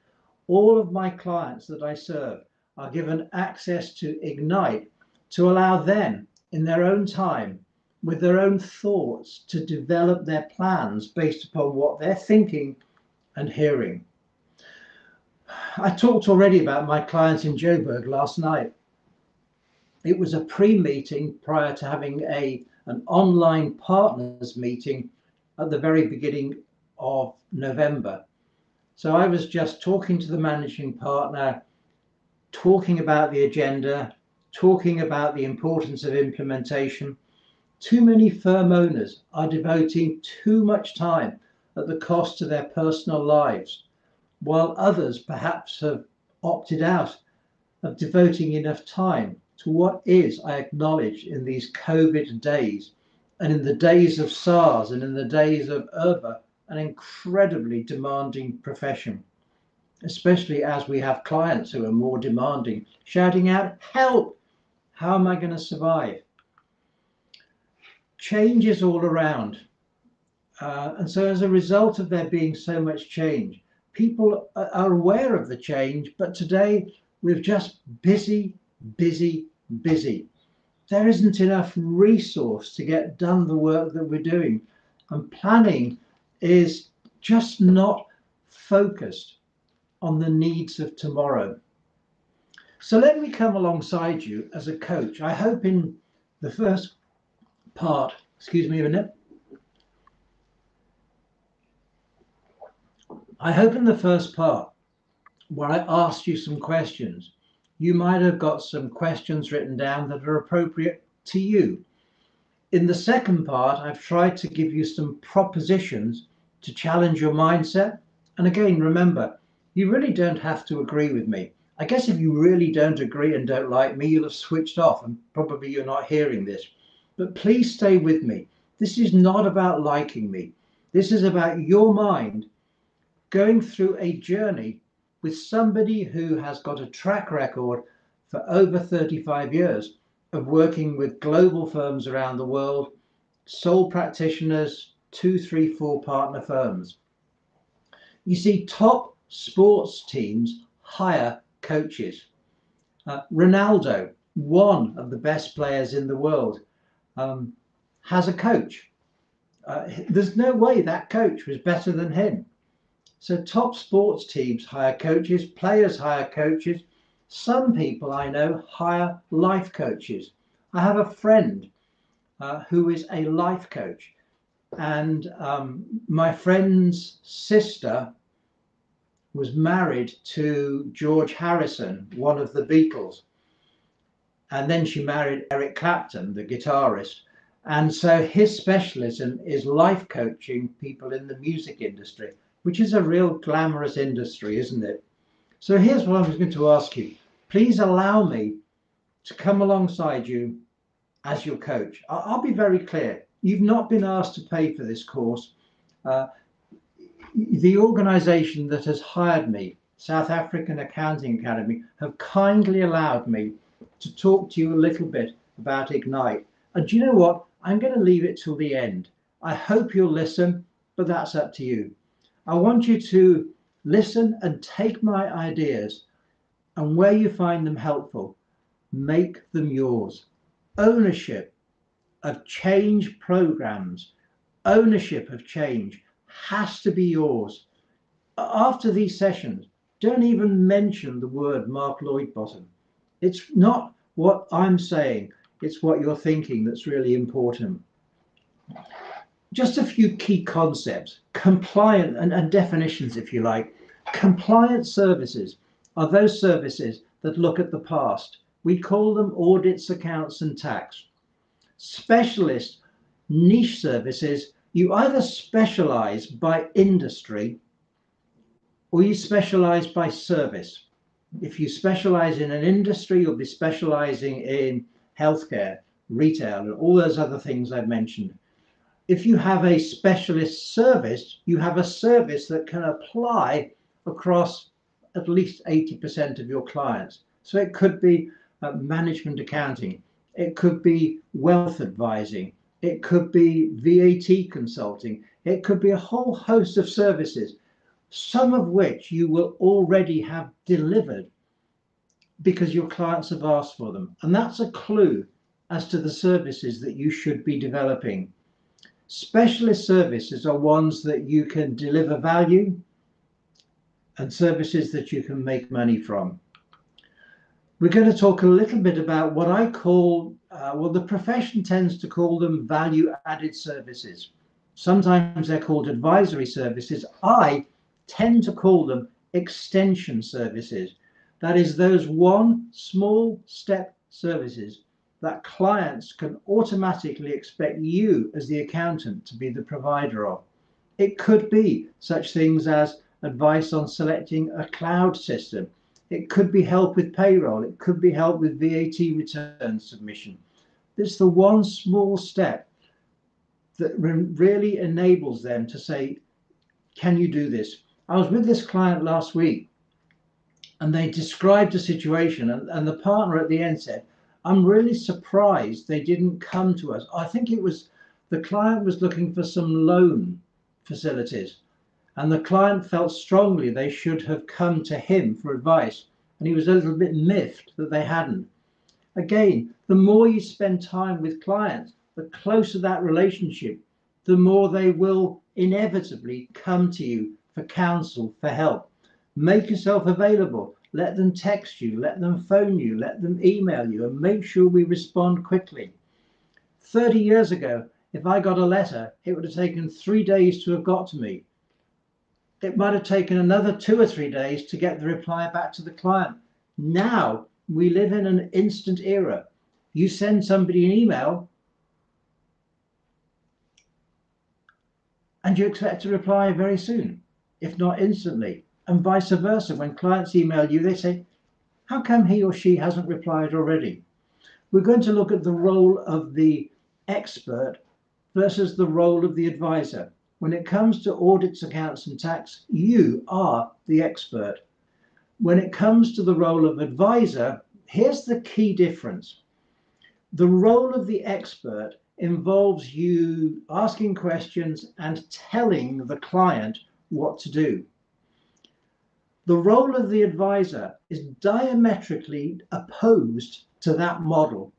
All of my clients that I serve are given access to Ignite to allow them, in their own time, with their own thoughts, to develop their plans based upon what they're thinking and hearing. I talked already about my clients in Joburg last night. It was a pre-meeting prior to having a an online partners meeting at the very beginning of November. So I was just talking to the managing partner, talking about the agenda, talking about the importance of implementation. Too many firm owners are devoting too much time at the cost to their personal lives while others perhaps have opted out of devoting enough time to what is, I acknowledge, in these COVID days and in the days of SARS and in the days of IRBA, an incredibly demanding profession, especially as we have clients who are more demanding, shouting out, Help! How am I going to survive? Change is all around. Uh, and so, as a result of there being so much change, people are aware of the change, but today we're just busy, busy, busy. There isn't enough resource to get done the work that we're doing. And planning is just not focused on the needs of tomorrow. So let me come alongside you as a coach. I hope in the first part, excuse me a minute, I hope in the first part, where I asked you some questions, you might have got some questions written down that are appropriate to you. In the second part, I've tried to give you some propositions to challenge your mindset. And again, remember, you really don't have to agree with me. I guess if you really don't agree and don't like me, you'll have switched off and probably you're not hearing this. But please stay with me. This is not about liking me. This is about your mind going through a journey with somebody who has got a track record for over 35 years of working with global firms around the world, sole practitioners, two, three, four partner firms. You see, top sports teams hire coaches. Uh, Ronaldo, one of the best players in the world, um, has a coach. Uh, there's no way that coach was better than him. So top sports teams hire coaches, players hire coaches. Some people I know hire life coaches. I have a friend uh, who is a life coach, and um, my friend's sister was married to George Harrison, one of the Beatles. And then she married Eric Clapton, the guitarist. And so his specialism is life coaching people in the music industry, which is a real glamorous industry, isn't it? So here's what I was going to ask you. Please allow me to come alongside you as your coach. I'll be very clear. You've not been asked to pay for this course. Uh, the organization that has hired me, South African Accounting Academy, have kindly allowed me to talk to you a little bit about Ignite. And do you know what? I'm going to leave it till the end. I hope you'll listen, but that's up to you. I want you to listen and take my ideas and where you find them helpful, make them yours. Ownership of change programs, ownership of change has to be yours. After these sessions, don't even mention the word Mark Lloydbottom. It's not what I'm saying, it's what you're thinking that's really important. Just a few key concepts, compliant and, and definitions, if you like. Compliant services are those services that look at the past. We call them audits, accounts, and tax. Specialist niche services, you either specialize by industry or you specialize by service if you specialize in an industry, you'll be specializing in healthcare, retail, and all those other things I've mentioned. If you have a specialist service, you have a service that can apply across at least 80% of your clients. So it could be uh, management accounting, it could be wealth advising, it could be VAT consulting, it could be a whole host of services some of which you will already have delivered because your clients have asked for them. And that's a clue as to the services that you should be developing. Specialist services are ones that you can deliver value and services that you can make money from. We're going to talk a little bit about what I call, uh, well, the profession tends to call them value added services. Sometimes they're called advisory services. I tend to call them extension services. That is, those one small step services that clients can automatically expect you as the accountant to be the provider of. It could be such things as advice on selecting a cloud system. It could be help with payroll. It could be help with VAT return submission. It's the one small step that really enables them to say, can you do this? I was with this client last week and they described a situation and, and the partner at the end said, I'm really surprised they didn't come to us. I think it was the client was looking for some loan facilities and the client felt strongly they should have come to him for advice and he was a little bit miffed that they hadn't. Again, the more you spend time with clients, the closer that relationship, the more they will inevitably come to you for counsel, for help. Make yourself available. Let them text you, let them phone you, let them email you, and make sure we respond quickly. 30 years ago, if I got a letter, it would have taken three days to have got to me. It might have taken another two or three days to get the reply back to the client. Now we live in an instant era. You send somebody an email, and you expect a reply very soon if not instantly. And vice versa. When clients email you, they say, How come he or she hasn't replied already? We're going to look at the role of the expert versus the role of the advisor. When it comes to audits, accounts, and tax, you are the expert. When it comes to the role of advisor, here's the key difference. The role of the expert involves you asking questions and telling the client what to do. The role of the advisor is diametrically opposed to that model.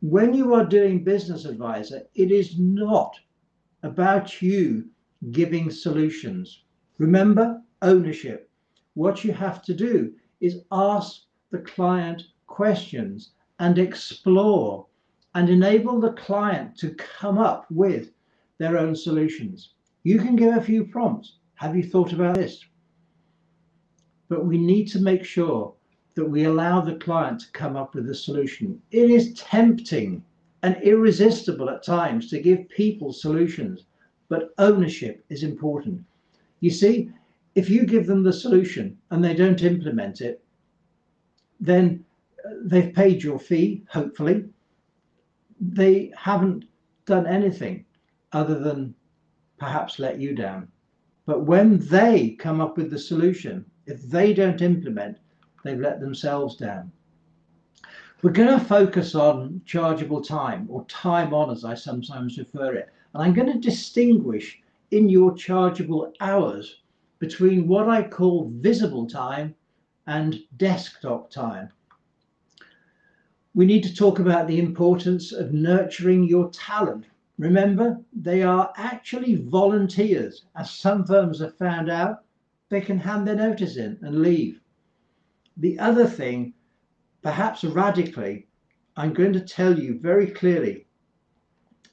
When you are doing business advisor, it is not about you giving solutions. Remember ownership. What you have to do is ask the client questions and explore and enable the client to come up with their own solutions. You can give a few prompts, have you thought about this? But we need to make sure that we allow the client to come up with a solution. It is tempting and irresistible at times to give people solutions, but ownership is important. You see, if you give them the solution and they don't implement it, then uh, they've paid your fee, hopefully. They haven't done anything other than perhaps let you down. But when they come up with the solution, if they don't implement, they've let themselves down. We're going to focus on chargeable time or time on as I sometimes refer it. And I'm going to distinguish in your chargeable hours between what I call visible time and desktop time. We need to talk about the importance of nurturing your talent. Remember, they are actually volunteers. As some firms have found out, they can hand their notice in and leave. The other thing, perhaps radically, I'm going to tell you very clearly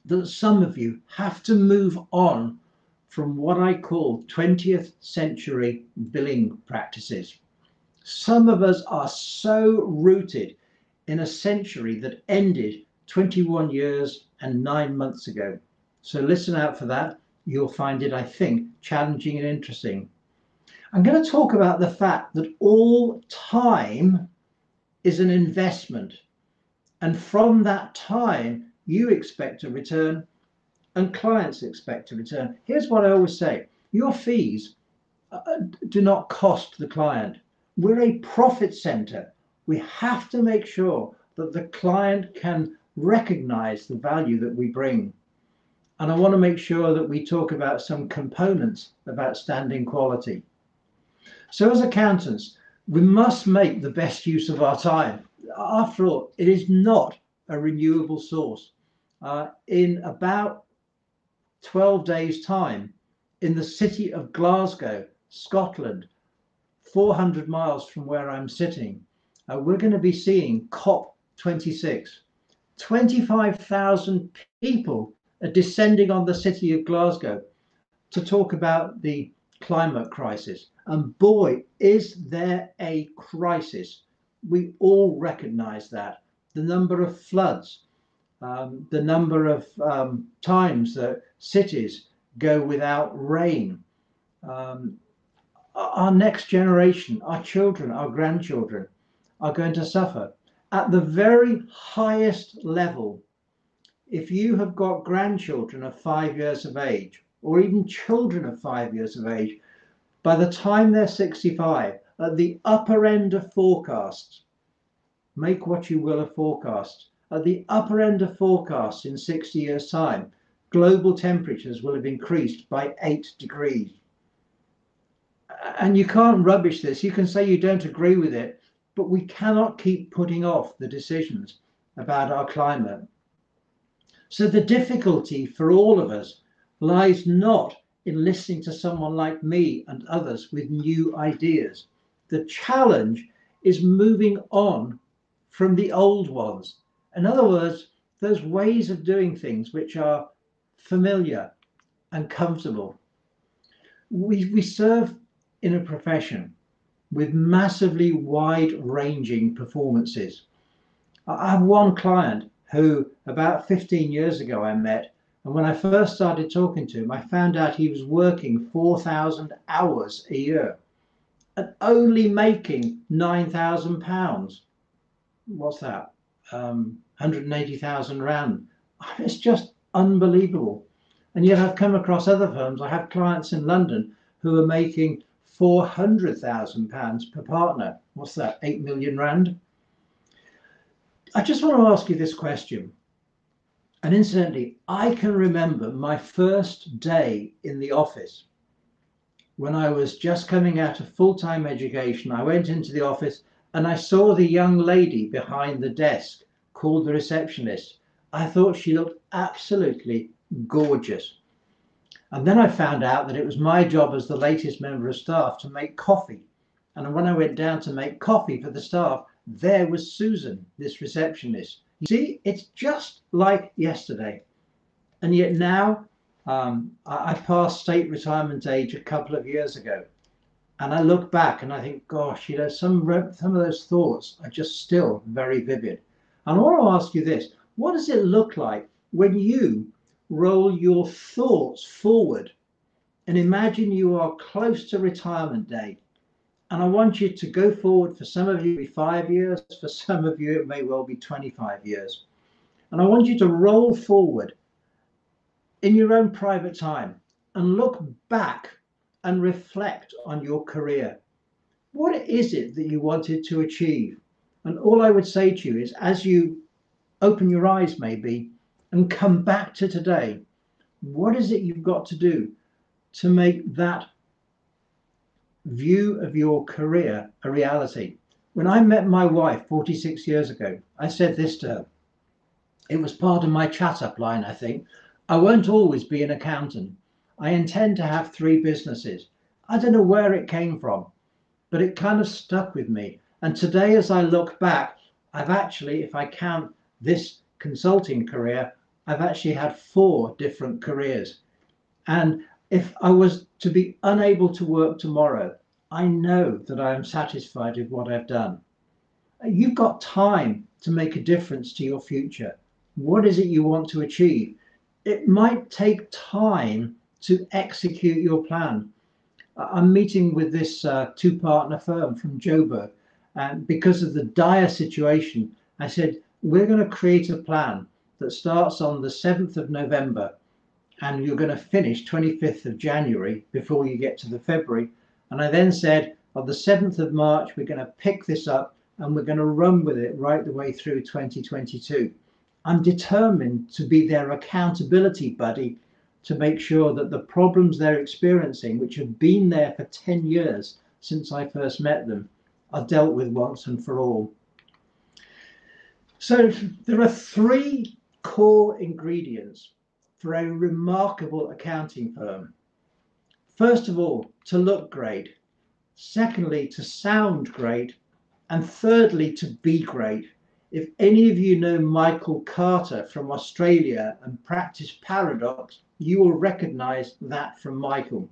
that some of you have to move on from what I call 20th century billing practices. Some of us are so rooted in a century that ended 21 years and nine months ago. So listen out for that. You'll find it, I think, challenging and interesting. I'm going to talk about the fact that all time is an investment. And from that time, you expect a return and clients expect a return. Here's what I always say your fees uh, do not cost the client. We're a profit center. We have to make sure that the client can recognize the value that we bring. And I want to make sure that we talk about some components of outstanding quality. So, as accountants, we must make the best use of our time. After all, it is not a renewable source. Uh, in about 12 days' time, in the city of Glasgow, Scotland, 400 miles from where I'm sitting, uh, we're going to be seeing COP26. 25,000 people are descending on the city of Glasgow to talk about the climate crisis. And boy, is there a crisis. We all recognize that. The number of floods, um, the number of um, times that cities go without rain, um, our next generation, our children, our grandchildren are going to suffer. At the very highest level, if you have got grandchildren of five years of age, or even children of five years of age, by the time they're 65, at the upper end of forecasts, make what you will of forecasts, at the upper end of forecasts in 60 years' time, global temperatures will have increased by 8 degrees and you can't rubbish this. You can say you don't agree with it, but we cannot keep putting off the decisions about our climate. So the difficulty for all of us lies not in listening to someone like me and others with new ideas. The challenge is moving on from the old ones. In other words, those ways of doing things which are familiar and comfortable. We, we serve in a profession with massively wide ranging performances. I have one client who about 15 years ago I met, and when I first started talking to him, I found out he was working 4,000 hours a year and only making 9,000 pounds. What's that? Um, 180,000 rand. It's just unbelievable. And yet I've come across other firms. I have clients in London who are making £400,000 per partner. What's that? 8 million rand? I just want to ask you this question. And incidentally, I can remember my first day in the office when I was just coming out of full time education. I went into the office and I saw the young lady behind the desk called the receptionist. I thought she looked absolutely gorgeous. And then I found out that it was my job as the latest member of staff to make coffee. And when I went down to make coffee for the staff, there was Susan, this receptionist. You see, it's just like yesterday. And yet now, um, I, I passed state retirement age a couple of years ago. And I look back and I think, gosh, you know, some some of those thoughts are just still very vivid. And I want to ask you this: What does it look like when you roll your thoughts forward and imagine you are close to retirement day. And I want you to go forward. For some of you, be five years. For some of you, it may well be 25 years. And I want you to roll forward in your own private time and look back and reflect on your career. What is it that you wanted to achieve? And all I would say to you is as you open your eyes, maybe, and come back to today, what is it you've got to do to make that view of your career a reality? When I met my wife 46 years ago, I said this to her. It was part of my chat up line, I think. I won't always be an accountant. I intend to have three businesses. I don't know where it came from, but it kind of stuck with me. And today, as I look back, I've actually, if I count this consulting career, I've actually had four different careers. And if I was to be unable to work tomorrow, I know that I am satisfied with what I've done. You've got time to make a difference to your future. What is it you want to achieve? it might take time to execute your plan. I'm meeting with this uh, two partner firm from Joburg, and because of the dire situation, I said, We're going to create a plan that starts on the 7th of November and you're going to finish 25th of January before you get to the February. And I then said, On the 7th of March, we're going to pick this up and we're going to run with it right the way through 2022. I'm determined to be their accountability buddy to make sure that the problems they're experiencing, which have been there for 10 years since I first met them, are dealt with once and for all. So there are three core ingredients for a remarkable accounting firm. First of all, to look great. Secondly, to sound great. And thirdly, to be great. If any of you know Michael Carter from Australia and practice paradox, you will recognize that from Michael.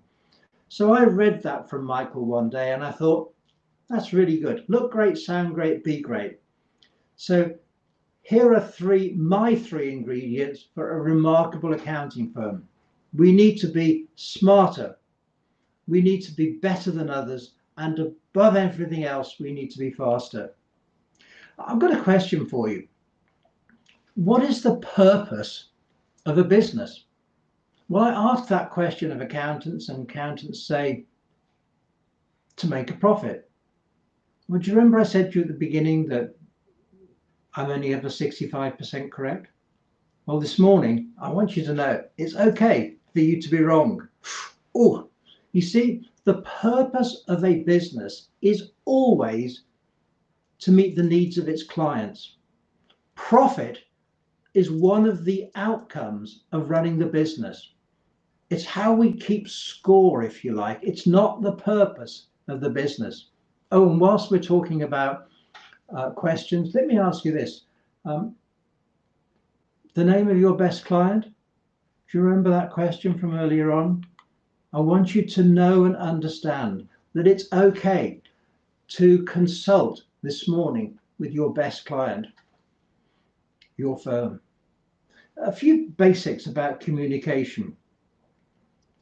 So I read that from Michael one day and I thought, that's really good. Look great, sound great, be great. So here are three, my three ingredients for a remarkable accounting firm. We need to be smarter. We need to be better than others. And above everything else, we need to be faster. I've got a question for you. What is the purpose of a business? Well, I ask that question of accountants, and accountants say to make a profit. Well, do you remember I said to you at the beginning that I'm only ever 65% correct? Well, this morning, I want you to know it's okay for you to be wrong. Oh, you see, the purpose of a business is always to meet the needs of its clients. Profit is one of the outcomes of running the business. It's how we keep score, if you like. It's not the purpose of the business. Oh, and whilst we're talking about uh, questions, let me ask you this. Um, the name of your best client? Do you remember that question from earlier on? I want you to know and understand that it's okay to consult this morning with your best client, your firm. A few basics about communication.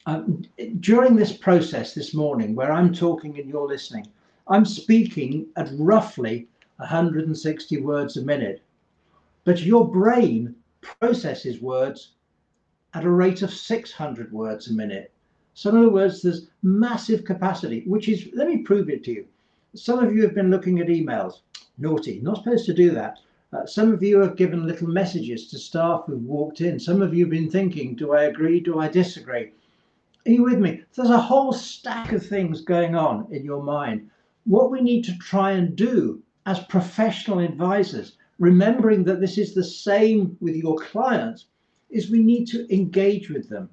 Um, during this process this morning, where I'm talking and you're listening, I'm speaking at roughly 160 words a minute, but your brain processes words at a rate of 600 words a minute. So, in other words, there's massive capacity, which is, let me prove it to you. Some of you have been looking at emails. Naughty, not supposed to do that. Uh, some of you have given little messages to staff who've walked in. Some of you have been thinking, do I agree? Do I disagree? Are you with me? There's a whole stack of things going on in your mind. What we need to try and do as professional advisors, remembering that this is the same with your clients, is we need to engage with them.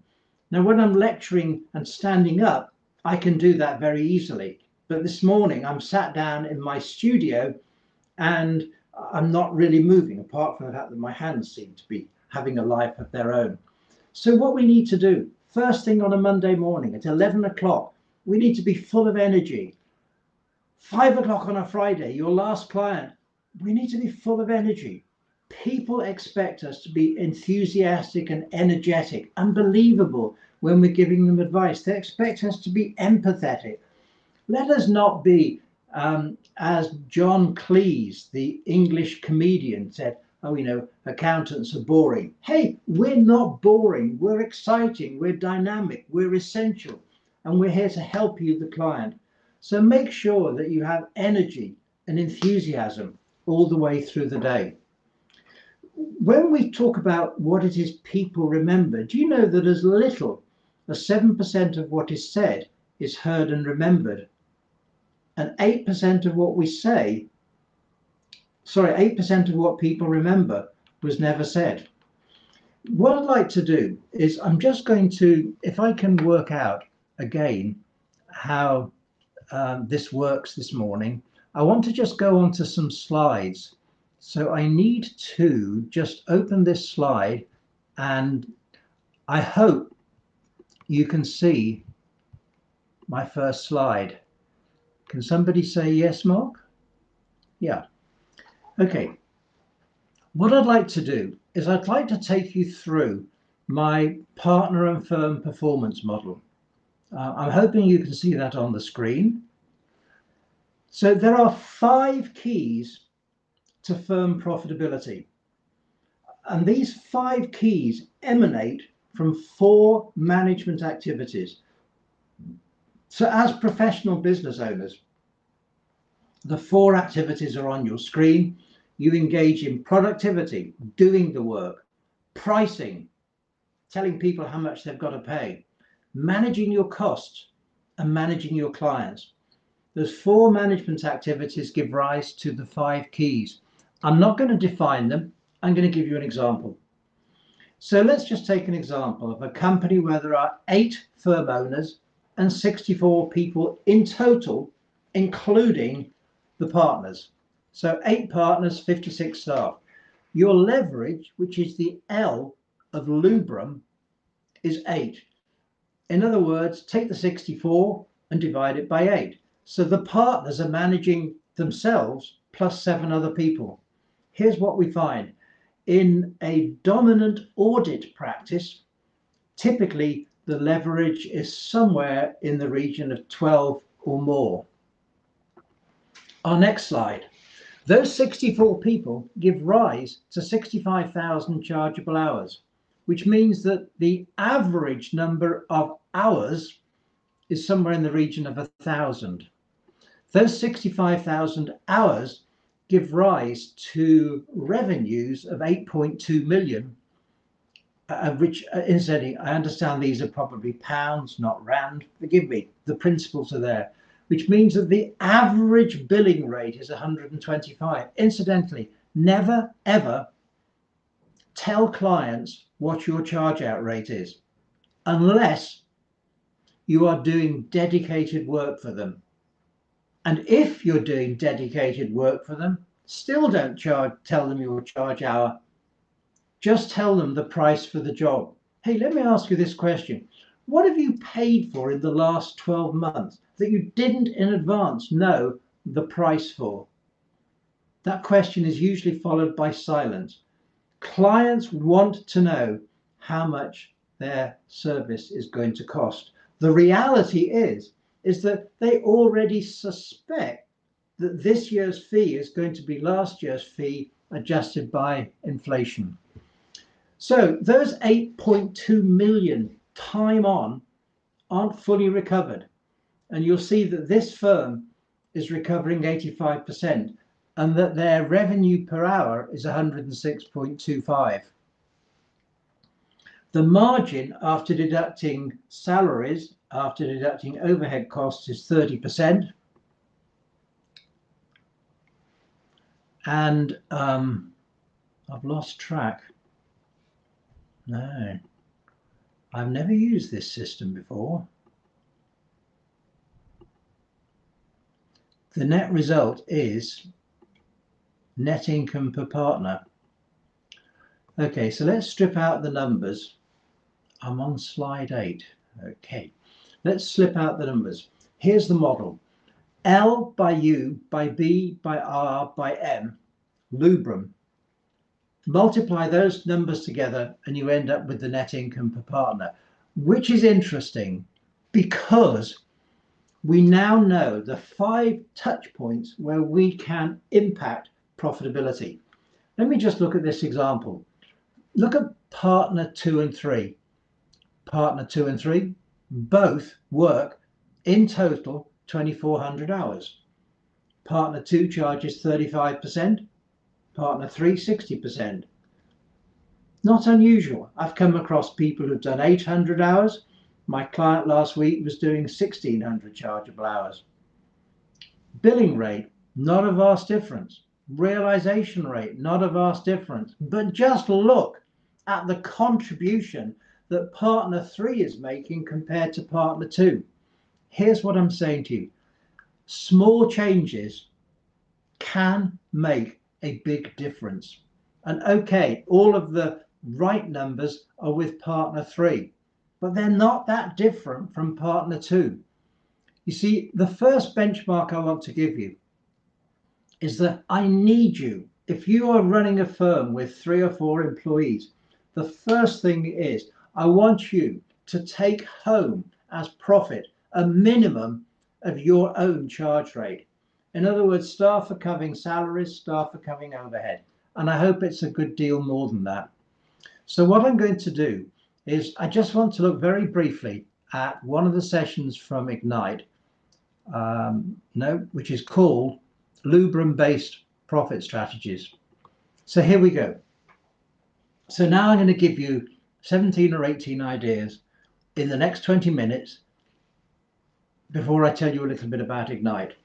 Now, when I'm lecturing and standing up, I can do that very easily. But this morning I'm sat down in my studio and I'm not really moving, apart from the fact that my hands seem to be having a life of their own. So, what we need to do first thing on a Monday morning at 11 o'clock, we need to be full of energy. Five o'clock on a Friday, your last client, we need to be full of energy. People expect us to be enthusiastic and energetic, unbelievable when we're giving them advice. They expect us to be empathetic. Let us not be, um, as John Cleese, the English comedian, said, oh, you know, accountants are boring. Hey, we're not boring. We're exciting. We're dynamic. We're essential. And we're here to help you, the client. So make sure that you have energy and enthusiasm all the way through the day. When we talk about what it is people remember, do you know that as little as 7% of what is said is heard and remembered? And 8% of what we say sorry, 8% of what people remember was never said. What I'd like to do is I'm just going to, if I can work out again how um, this works this morning, I want to just go on to some slides. So I need to just open this slide and I hope you can see my first slide. Can somebody say yes, Mark? Yeah. Okay, what I'd like to do is I'd like to take you through my partner and firm performance model. Uh, I'm hoping you can see that on the screen. So there are five keys to firm profitability. And these five keys emanate from four management activities. So as professional business owners, the four activities are on your screen you engage in productivity, doing the work, pricing, telling people how much they've got to pay, managing your costs, and managing your clients. Those four management activities give rise to the five keys. I'm not going to define them. I'm going to give you an example. So let's just take an example of a company where there are eight firm owners and 64 people in total, including the partners. So eight partners, 56 staff. Your leverage, which is the L of Lubrum, is eight. In other words, take the 64 and divide it by eight. So the partners are managing themselves plus seven other people. Here's what we find. In a dominant audit practice, typically the leverage is somewhere in the region of 12 or more. Our next slide. Those 64 people give rise to 65,000 chargeable hours, which means that the average number of hours is somewhere in the region of a thousand. Those 65,000 hours give rise to revenues of 8.2 million, uh, which uh, incidentally, I understand these are probably pounds, not rand. Forgive me, the principles are there which means that the average billing rate is 125. Incidentally, never ever tell clients what your charge out rate is unless you are doing dedicated work for them. And if you're doing dedicated work for them, still don't charge, tell them your charge hour. Just tell them the price for the job. Hey, let me ask you this question. What have you paid for in the last 12 months that you didn't in advance know the price for? That question is usually followed by silence. Clients want to know how much their service is going to cost. The reality is, is that they already suspect that this year's fee is going to be last year's fee adjusted by inflation. So those 8.2 million time on aren't fully recovered. And you'll see that this firm is recovering 85% and that their revenue per hour is 106.25. The margin after deducting salaries, after deducting overhead costs, is 30%. And um, I've lost track. No. I've never used this system before. The net result is net income per partner. Okay, so let's strip out the numbers. I'm on slide eight. Okay, let's slip out the numbers. Here's the model. L by U by B by R by M, Lubrum. Multiply those numbers together and you end up with the net income per partner, which is interesting because we now know the five touch points where we can impact profitability. Let me just look at this example. Look at partner two and three. Partner two and three both work in total 2400 hours. Partner two charges 35%, partner three 60%. Not unusual. I've come across people who've done 800 hours my client last week was doing 1600 chargeable hours. Billing rate, not a vast difference. Realization rate, not a vast difference. But just look at the contribution that partner three is making compared to partner two. Here's what I'm saying to you small changes can make a big difference. And okay, all of the right numbers are with partner three but they're not that different from partner two. You see, the first benchmark I want to give you is that I need you. If you are running a firm with three or four employees, the first thing is I want you to take home as profit a minimum of your own charge rate. In other words, staff are covering salaries, staff are covering overhead. And I hope it's a good deal more than that. So, what I'm going to do is I just want to look very briefly at one of the sessions from Ignite, um, no, which is called Lubrum-based profit strategies. So here we go. So now I'm going to give you 17 or 18 ideas in the next 20 minutes before I tell you a little bit about Ignite.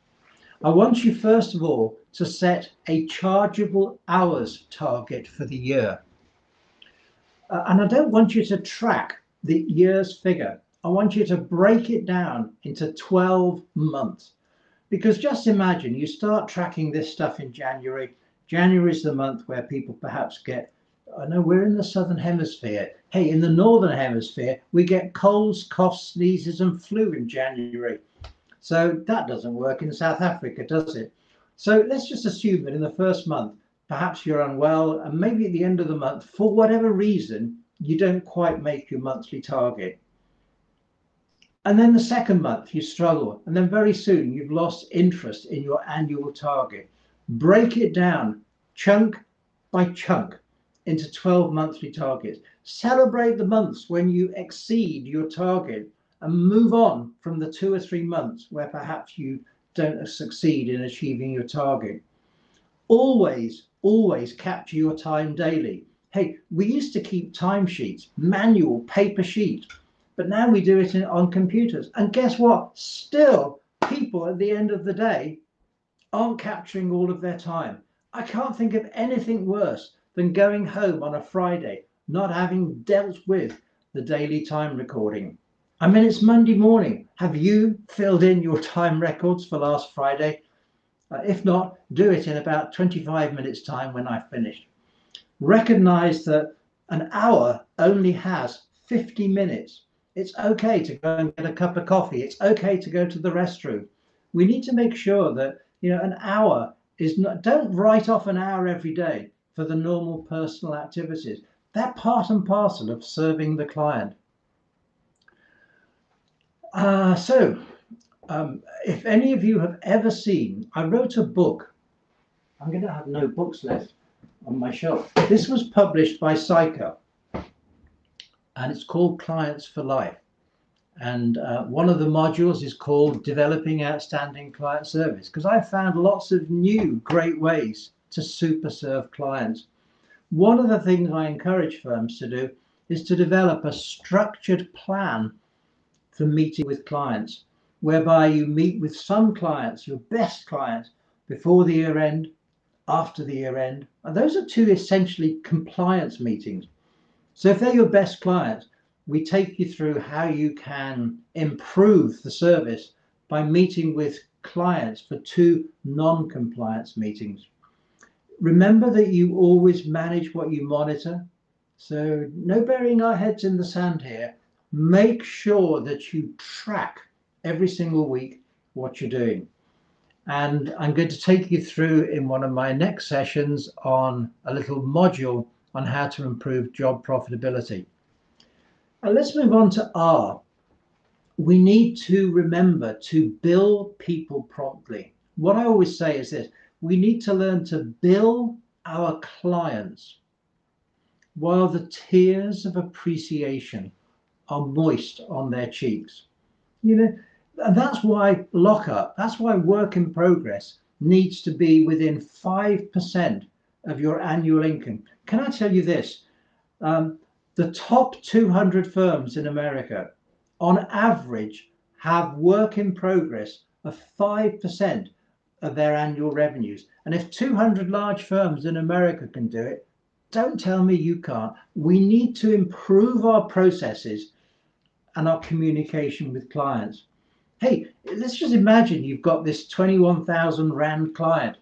I want you first of all to set a chargeable hours target for the year. Uh, and I don't want you to track the year's figure. I want you to break it down into 12 months. Because just imagine you start tracking this stuff in January. January is the month where people perhaps get, I know we're in the southern hemisphere. Hey, in the northern hemisphere, we get colds, coughs, sneezes, and flu in January. So that doesn't work in South Africa, does it? So let's just assume that in the first month, perhaps you're unwell, and maybe at the end of the month, for whatever reason, you don't quite make your monthly target. And then the second month, you struggle, and then very soon you've lost interest in your annual target. Break it down chunk by chunk into 12 monthly targets. Celebrate the months when you exceed your target and move on from the two or three months where perhaps you don't succeed in achieving your target. Always always capture your time daily. Hey, we used to keep timesheets, manual paper sheet, but now we do it in, on computers. And guess what? Still, people at the end of the day aren't capturing all of their time. I can't think of anything worse than going home on a Friday not having dealt with the daily time recording. I mean, it's Monday morning. Have you filled in your time records for last Friday? Uh, if not, do it in about 25 minutes time when I've finished. Recognize that an hour only has 50 minutes. It's okay to go and get a cup of coffee. It's okay to go to the restroom. We need to make sure that, you know, an hour is not, don't write off an hour every day for the normal personal activities. They're part and parcel of serving the client. Uh, so um, if any of you have ever seen, I wrote a book. I'm going to have no books left on my shelf. This was published by Syca, and it's called Clients for Life. And uh, one of the modules is called Developing Outstanding Client Service, because I found lots of new great ways to super serve clients. One of the things I encourage firms to do is to develop a structured plan for meeting with clients whereby you meet with some clients, your best clients, before the year end, after the year end. And those are two essentially compliance meetings. So if they're your best clients, we take you through how you can improve the service by meeting with clients for two non compliance meetings. Remember that you always manage what you monitor. So, no burying our heads in the sand here. Make sure that you track every single week what you're doing. And I'm going to take you through in one of my next sessions on a little module on how to improve job profitability. And let's move on to R. We need to remember to bill people promptly. What I always say is this we need to learn to bill our clients while the tears of appreciation are moist on their cheeks. You know, and that's why lockup, that's why work in progress needs to be within 5% of your annual income. Can I tell you this? Um, the top 200 firms in America, on average, have work in progress of 5% of their annual revenues. And if 200 large firms in America can do it, don't tell me you can't. We need to improve our processes and our communication with clients. Hey, let's just imagine you've got this 21,000 Rand client.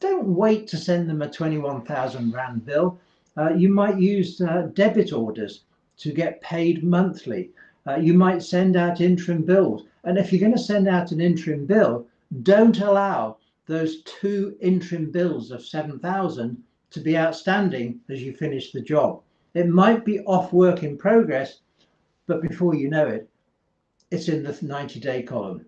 Don't wait to send them a 21,000 Rand bill. Uh, you might use uh, debit orders to get paid monthly. Uh, you might send out interim bills. And if you're going to send out an interim bill, don't allow those two interim bills of 7,000 to be outstanding as you finish the job. It might be off work in progress, but before you know it, it's in the 90 day column.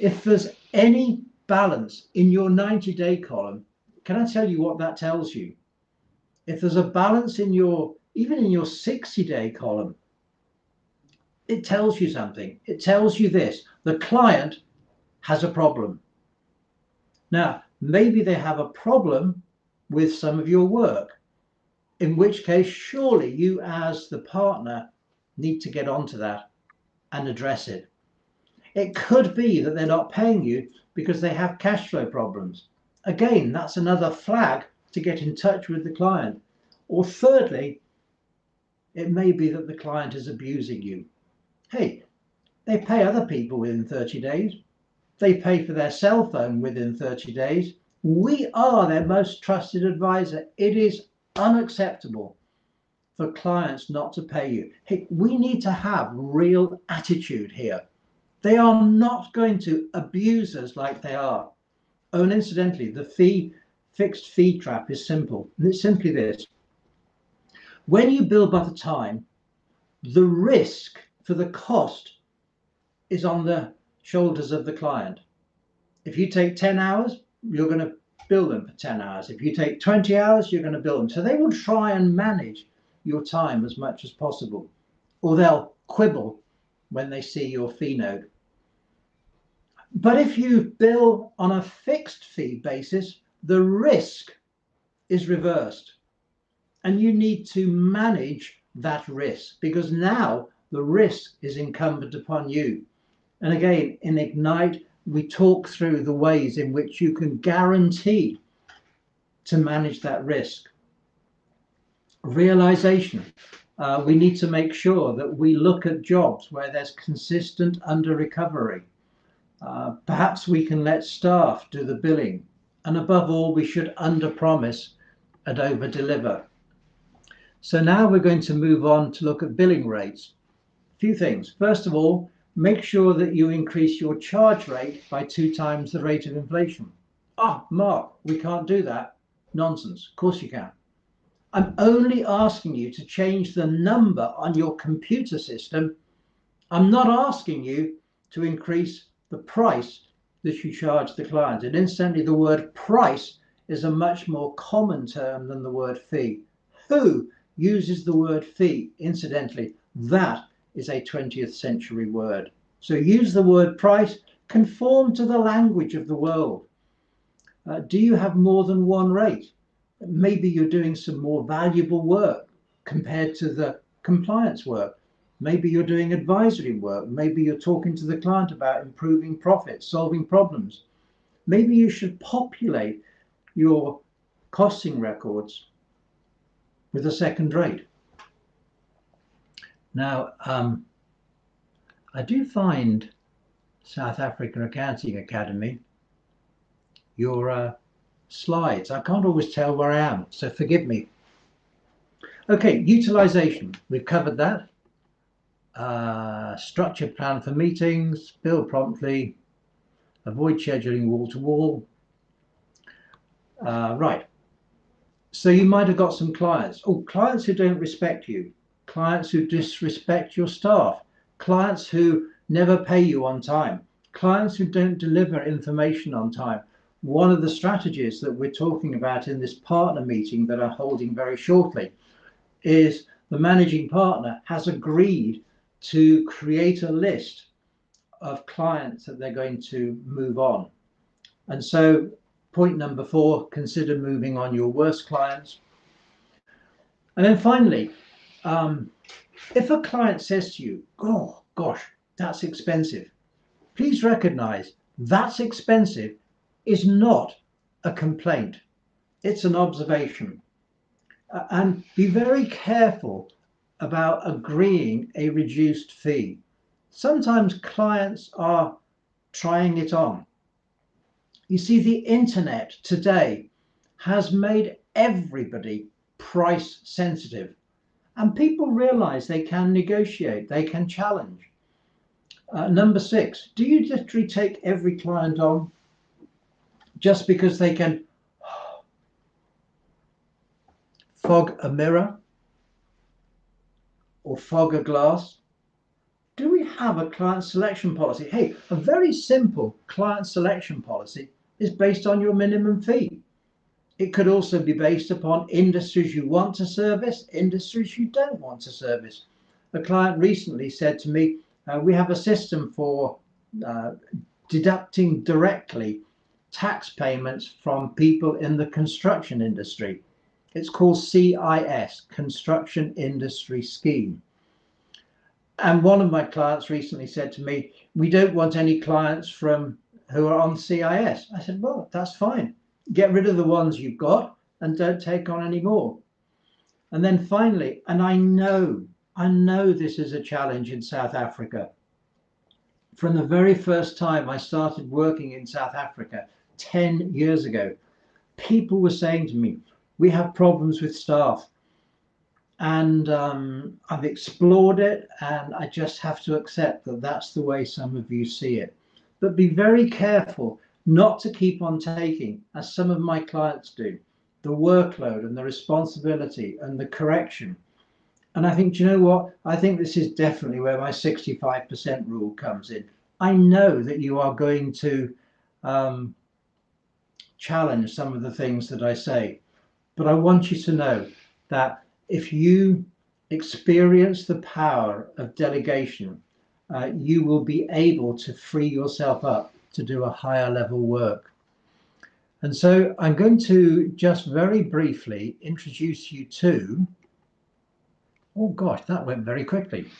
If there's any balance in your 90 day column, can I tell you what that tells you? If there's a balance in your, even in your 60 day column, it tells you something. It tells you this the client has a problem. Now, maybe they have a problem with some of your work, in which case, surely you, as the partner, need to get onto that and address it. It could be that they're not paying you because they have cash flow problems. Again, that's another flag to get in touch with the client. Or thirdly, it may be that the client is abusing you. Hey, they pay other people within 30 days. They pay for their cell phone within 30 days. We are their most trusted advisor. It is unacceptable for clients not to pay you. Hey, we need to have real attitude here. They are not going to abuse us like they are. Oh, and incidentally, the fee fixed fee trap is simple. And it's simply this. When you bill by the time, the risk for the cost is on the shoulders of the client. If you take 10 hours, you're going to bill them for 10 hours. If you take 20 hours, you're going to bill them. So they will try and manage your time as much as possible, or they'll quibble when they see your fee note. But if you bill on a fixed fee basis, the risk is reversed. And you need to manage that risk because now the risk is incumbent upon you. And again, in Ignite, we talk through the ways in which you can guarantee to manage that risk. Realization. Uh, we need to make sure that we look at jobs where there's consistent under recovery. Uh, perhaps we can let staff do the billing. And above all, we should under promise and over deliver. So now we're going to move on to look at billing rates. A few things. First of all, make sure that you increase your charge rate by two times the rate of inflation. Ah, oh, Mark, we can't do that. Nonsense. Of course you can. I'm only asking you to change the number on your computer system. I'm not asking you to increase the price that you charge the client. And incidentally, the word price is a much more common term than the word fee. Who uses the word fee? Incidentally, that is a 20th century word. So use the word price, conform to the language of the world. Uh, do you have more than one rate? Maybe you're doing some more valuable work compared to the compliance work. Maybe you're doing advisory work. Maybe you're talking to the client about improving profits, solving problems. Maybe you should populate your costing records with a second rate. Now, um, I do find South African Accounting Academy, your uh, slides, I can't always tell where I am, so forgive me. Okay, utilization, we've covered that. Uh, structured plan for meetings, bill promptly, avoid scheduling wall to wall. Uh, right. So you might have got some clients. Oh, clients who don't respect you, clients who disrespect your staff, clients who never pay you on time, clients who don't deliver information on time. One of the strategies that we're talking about in this partner meeting that I'm holding very shortly is the managing partner has agreed to create a list of clients that they're going to move on. And so, point number four consider moving on your worst clients. And then finally, um, if a client says to you, oh gosh, that's expensive, please recognize that's expensive is not a complaint, it's an observation. Uh, and be very careful about agreeing a reduced fee. Sometimes clients are trying it on. You see, the internet today has made everybody price sensitive, and people realize they can negotiate, they can challenge. Uh, number six, do you literally take every client on just because they can fog a mirror or fog a glass? Do we have a client selection policy? Hey, a very simple client selection policy is based on your minimum fee. It could also be based upon industries you want to service, industries you don't want to service. A client recently said to me, uh, We have a system for uh, deducting directly tax payments from people in the construction industry. It's called CIS, Construction Industry Scheme. And one of my clients recently said to me, We don't want any clients from who are on CIS. I said, Well, that's fine. Get rid of the ones you've got and don't take on any more. And then finally, and I know, I know this is a challenge in South Africa. From the very first time I started working in South Africa 10 years ago, people were saying to me, we have problems with staff. And um, I've explored it, and I just have to accept that that's the way some of you see it. But be very careful not to keep on taking, as some of my clients do, the workload and the responsibility and the correction. And I think, do you know what? I think this is definitely where my 65% rule comes in. I know that you are going to um, challenge some of the things that I say. But I want you to know that if you experience the power of delegation, uh, you will be able to free yourself up to do a higher level work. And so I'm going to just very briefly introduce you to, oh gosh, that went very quickly.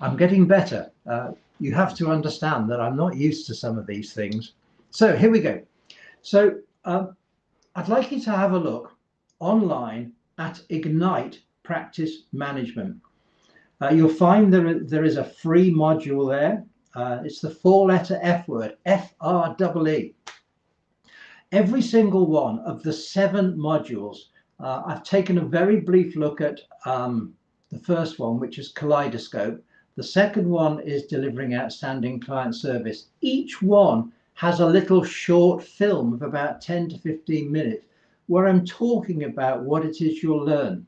I'm getting better. Uh, you have to understand that I'm not used to some of these things. So here we go. So um, I'd like you to have a look online at Ignite Practice Management. Uh, you'll find there, there is a free module there. Uh, it's the four letter F word, F R E E. Every single one of the seven modules, uh, I've taken a very brief look at um, the first one, which is Kaleidoscope. The second one is delivering outstanding client service. Each one has a little short film of about 10 to 15 minutes where I'm talking about what it is you'll learn.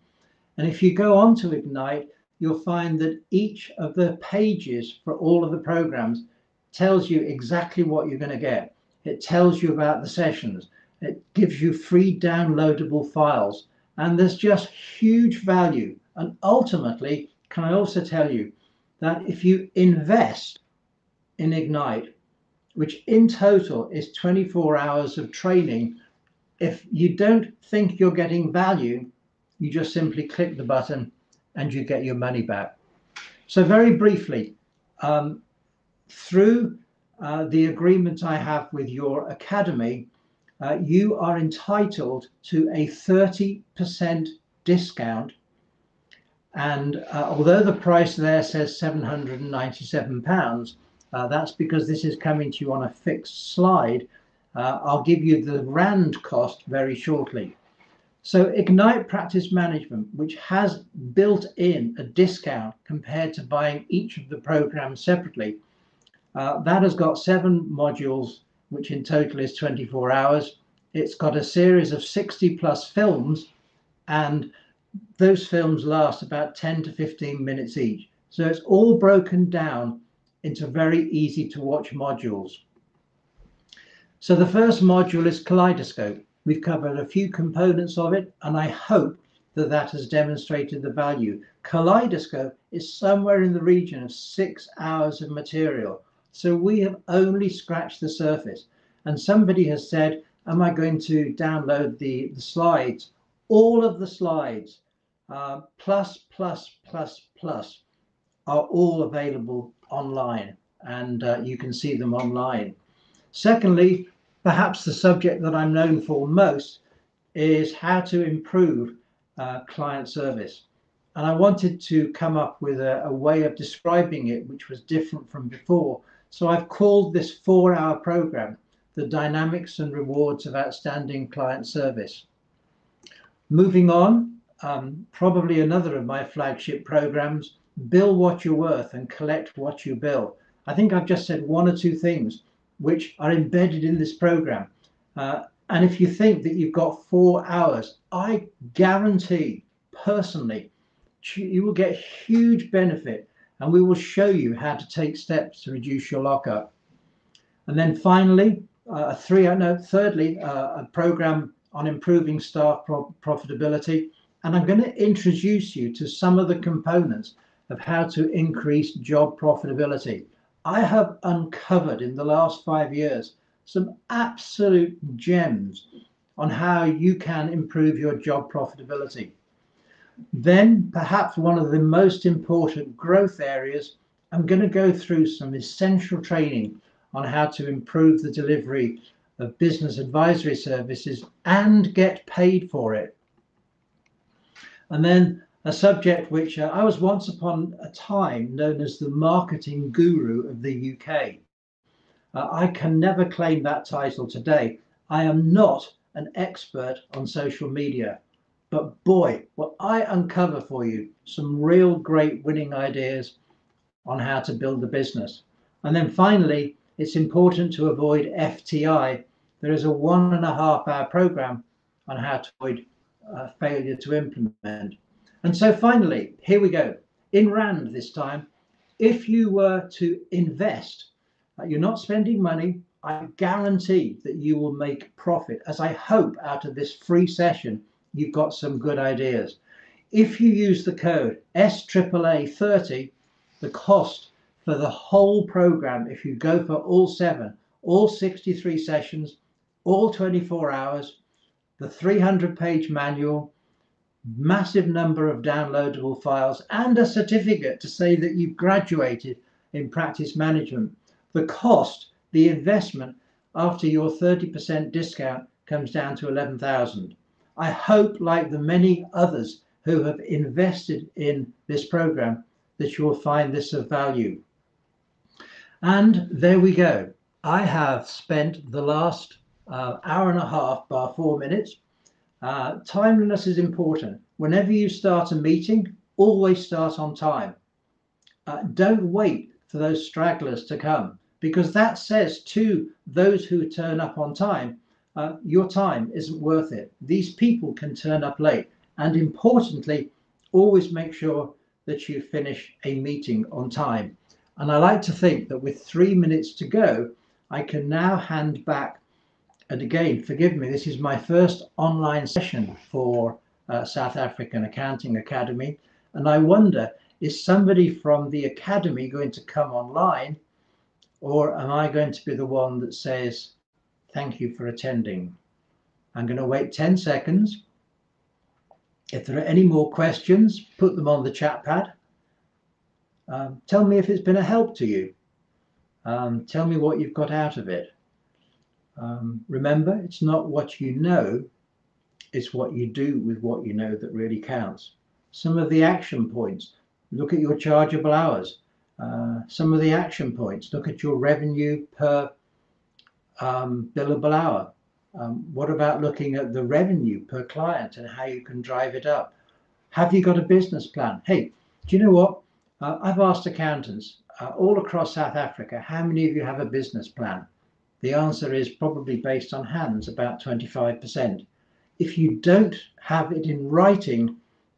And if you go on to Ignite, you'll find that each of the pages for all of the programs tells you exactly what you're going to get. It tells you about the sessions. It gives you free downloadable files. And there's just huge value. And ultimately, can I also tell you that if you invest in Ignite, which in total is 24 hours of training if you don't think you're getting value, you just simply click the button and you get your money back. So very briefly, um, through uh, the agreement I have with your academy, uh, you are entitled to a 30% discount. And uh, although the price there says 797 pounds, uh, that's because this is coming to you on a fixed slide uh, I'll give you the RAND cost very shortly. So Ignite Practice Management, which has built in a discount compared to buying each of the programs separately, uh, that has got seven modules which in total is 24 hours. It's got a series of 60 plus films, and those films last about 10 to 15 minutes each. So it's all broken down into very easy to watch modules. So the first module is Kaleidoscope. We've covered a few components of it, and I hope that that has demonstrated the value. Kaleidoscope is somewhere in the region of six hours of material. So we have only scratched the surface. And somebody has said, am I going to download the, the slides? All of the slides, uh, plus, plus, plus, plus, are all available online and uh, you can see them online. Secondly, perhaps the subject that I'm known for most is how to improve uh, client service. And I wanted to come up with a, a, way of describing it which was different from before. So I've called this four hour program the dynamics and rewards of outstanding client service. Moving on, um, probably another of my flagship programs, bill what you're worth and collect what you bill. I think I've just said one or two things which are embedded in this program. Uh, and if you think that you've got four hours, I guarantee personally you will get huge benefit and we will show you how to take steps to reduce your lockup. And then finally, uh, three, uh, no, thirdly, uh, a program on improving staff pro profitability. And I'm going to introduce you to some of the components of how to increase job profitability. I have uncovered in the last five years some absolute gems on how you can improve your job profitability. Then, perhaps one of the most important growth areas, I'm going to go through some essential training on how to improve the delivery of business advisory services and get paid for it. And then a subject which uh, I was once upon a time known as the marketing guru of the UK. Uh, I can never claim that title today. I am not an expert on social media, but boy, what I uncover for you some real great winning ideas on how to build a business. And then finally, it's important to avoid FTI. There is a one and a half hour program on how to avoid uh, failure to implement. And so finally, here we go. In Rand this time, if you were to invest, uh, you're not spending money, I guarantee that you will make profit. As I hope out of this free session, you've got some good ideas. If you use the code SAAA30, the cost for the whole program, if you go for all seven, all 63 sessions, all 24 hours, the 300 page manual, massive number of downloadable files, and a certificate to say that you've graduated in practice management. The cost, the investment after your 30% discount comes down to 11,000. I hope, like the many others who have invested in this program, that you will find this of value. And there we go. I have spent the last uh, hour and a half, bar four minutes, uh, timeliness is important. Whenever you start a meeting, always start on time. Uh, don't wait for those stragglers to come because that says to those who turn up on time, uh, your time isn't worth it. These people can turn up late. And importantly, always make sure that you finish a meeting on time. And I like to think that with three minutes to go, I can now hand back and again, forgive me, this is my first online session for uh, South African Accounting Academy. And I wonder, is somebody from the Academy going to come online? Or am I going to be the one that says, thank you for attending? I'm going to wait 10 seconds. If there are any more questions, put them on the chat pad. Um, tell me if it's been a help to you. Um, tell me what you've got out of it. Um, remember, it's not what you know, it's what you do with what you know that really counts. Some of the action points look at your chargeable hours. Uh, some of the action points look at your revenue per um, billable hour. Um, what about looking at the revenue per client and how you can drive it up? Have you got a business plan? Hey, do you know what? Uh, I've asked accountants uh, all across South Africa, how many of you have a business plan? The answer is probably based on hands, about 25%. If you don't have it in writing,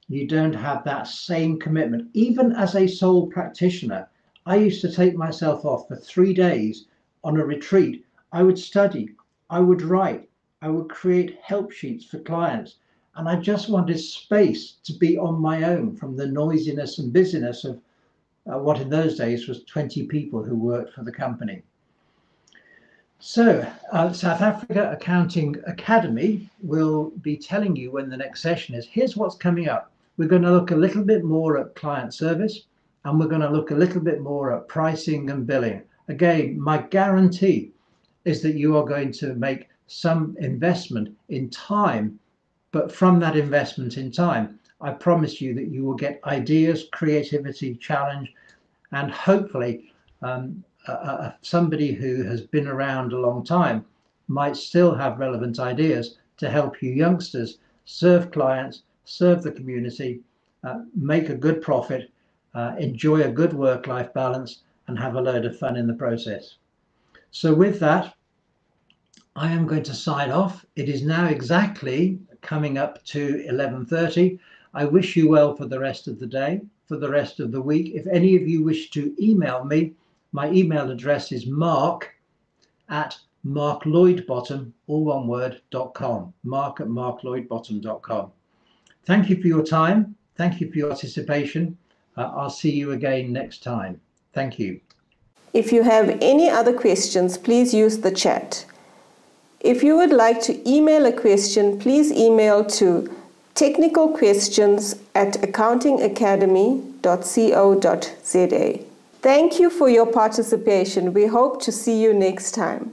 you don't have that same commitment. Even as a sole practitioner, I used to take myself off for three days on a retreat. I would study, I would write, I would create help sheets for clients. And I just wanted space to be on my own from the noisiness and busyness of uh, what in those days was 20 people who worked for the company. So, uh, South Africa Accounting Academy will be telling you when the next session is. Here's what's coming up. We're going to look a little bit more at client service and we're going to look a little bit more at pricing and billing. Again, my guarantee is that you are going to make some investment in time, but from that investment in time, I promise you that you will get ideas, creativity, challenge, and hopefully um, uh, somebody who has been around a long time might still have relevant ideas to help you youngsters serve clients, serve the community, uh, make a good profit, uh, enjoy a good work life balance, and have a load of fun in the process. So, with that, I am going to sign off. It is now exactly coming up to 11:30. I wish you well for the rest of the day, for the rest of the week. If any of you wish to email me, my email address is mark at marklloydbottom, all one word, dot com. Mark at marklloydbottom.com. Thank you for your time. Thank you for your participation. Uh, I'll see you again next time. Thank you. If you have any other questions, please use the chat. If you would like to email a question, please email to technicalquestions at accountingacademy.co.za. Thank you for your participation. We hope to see you next time.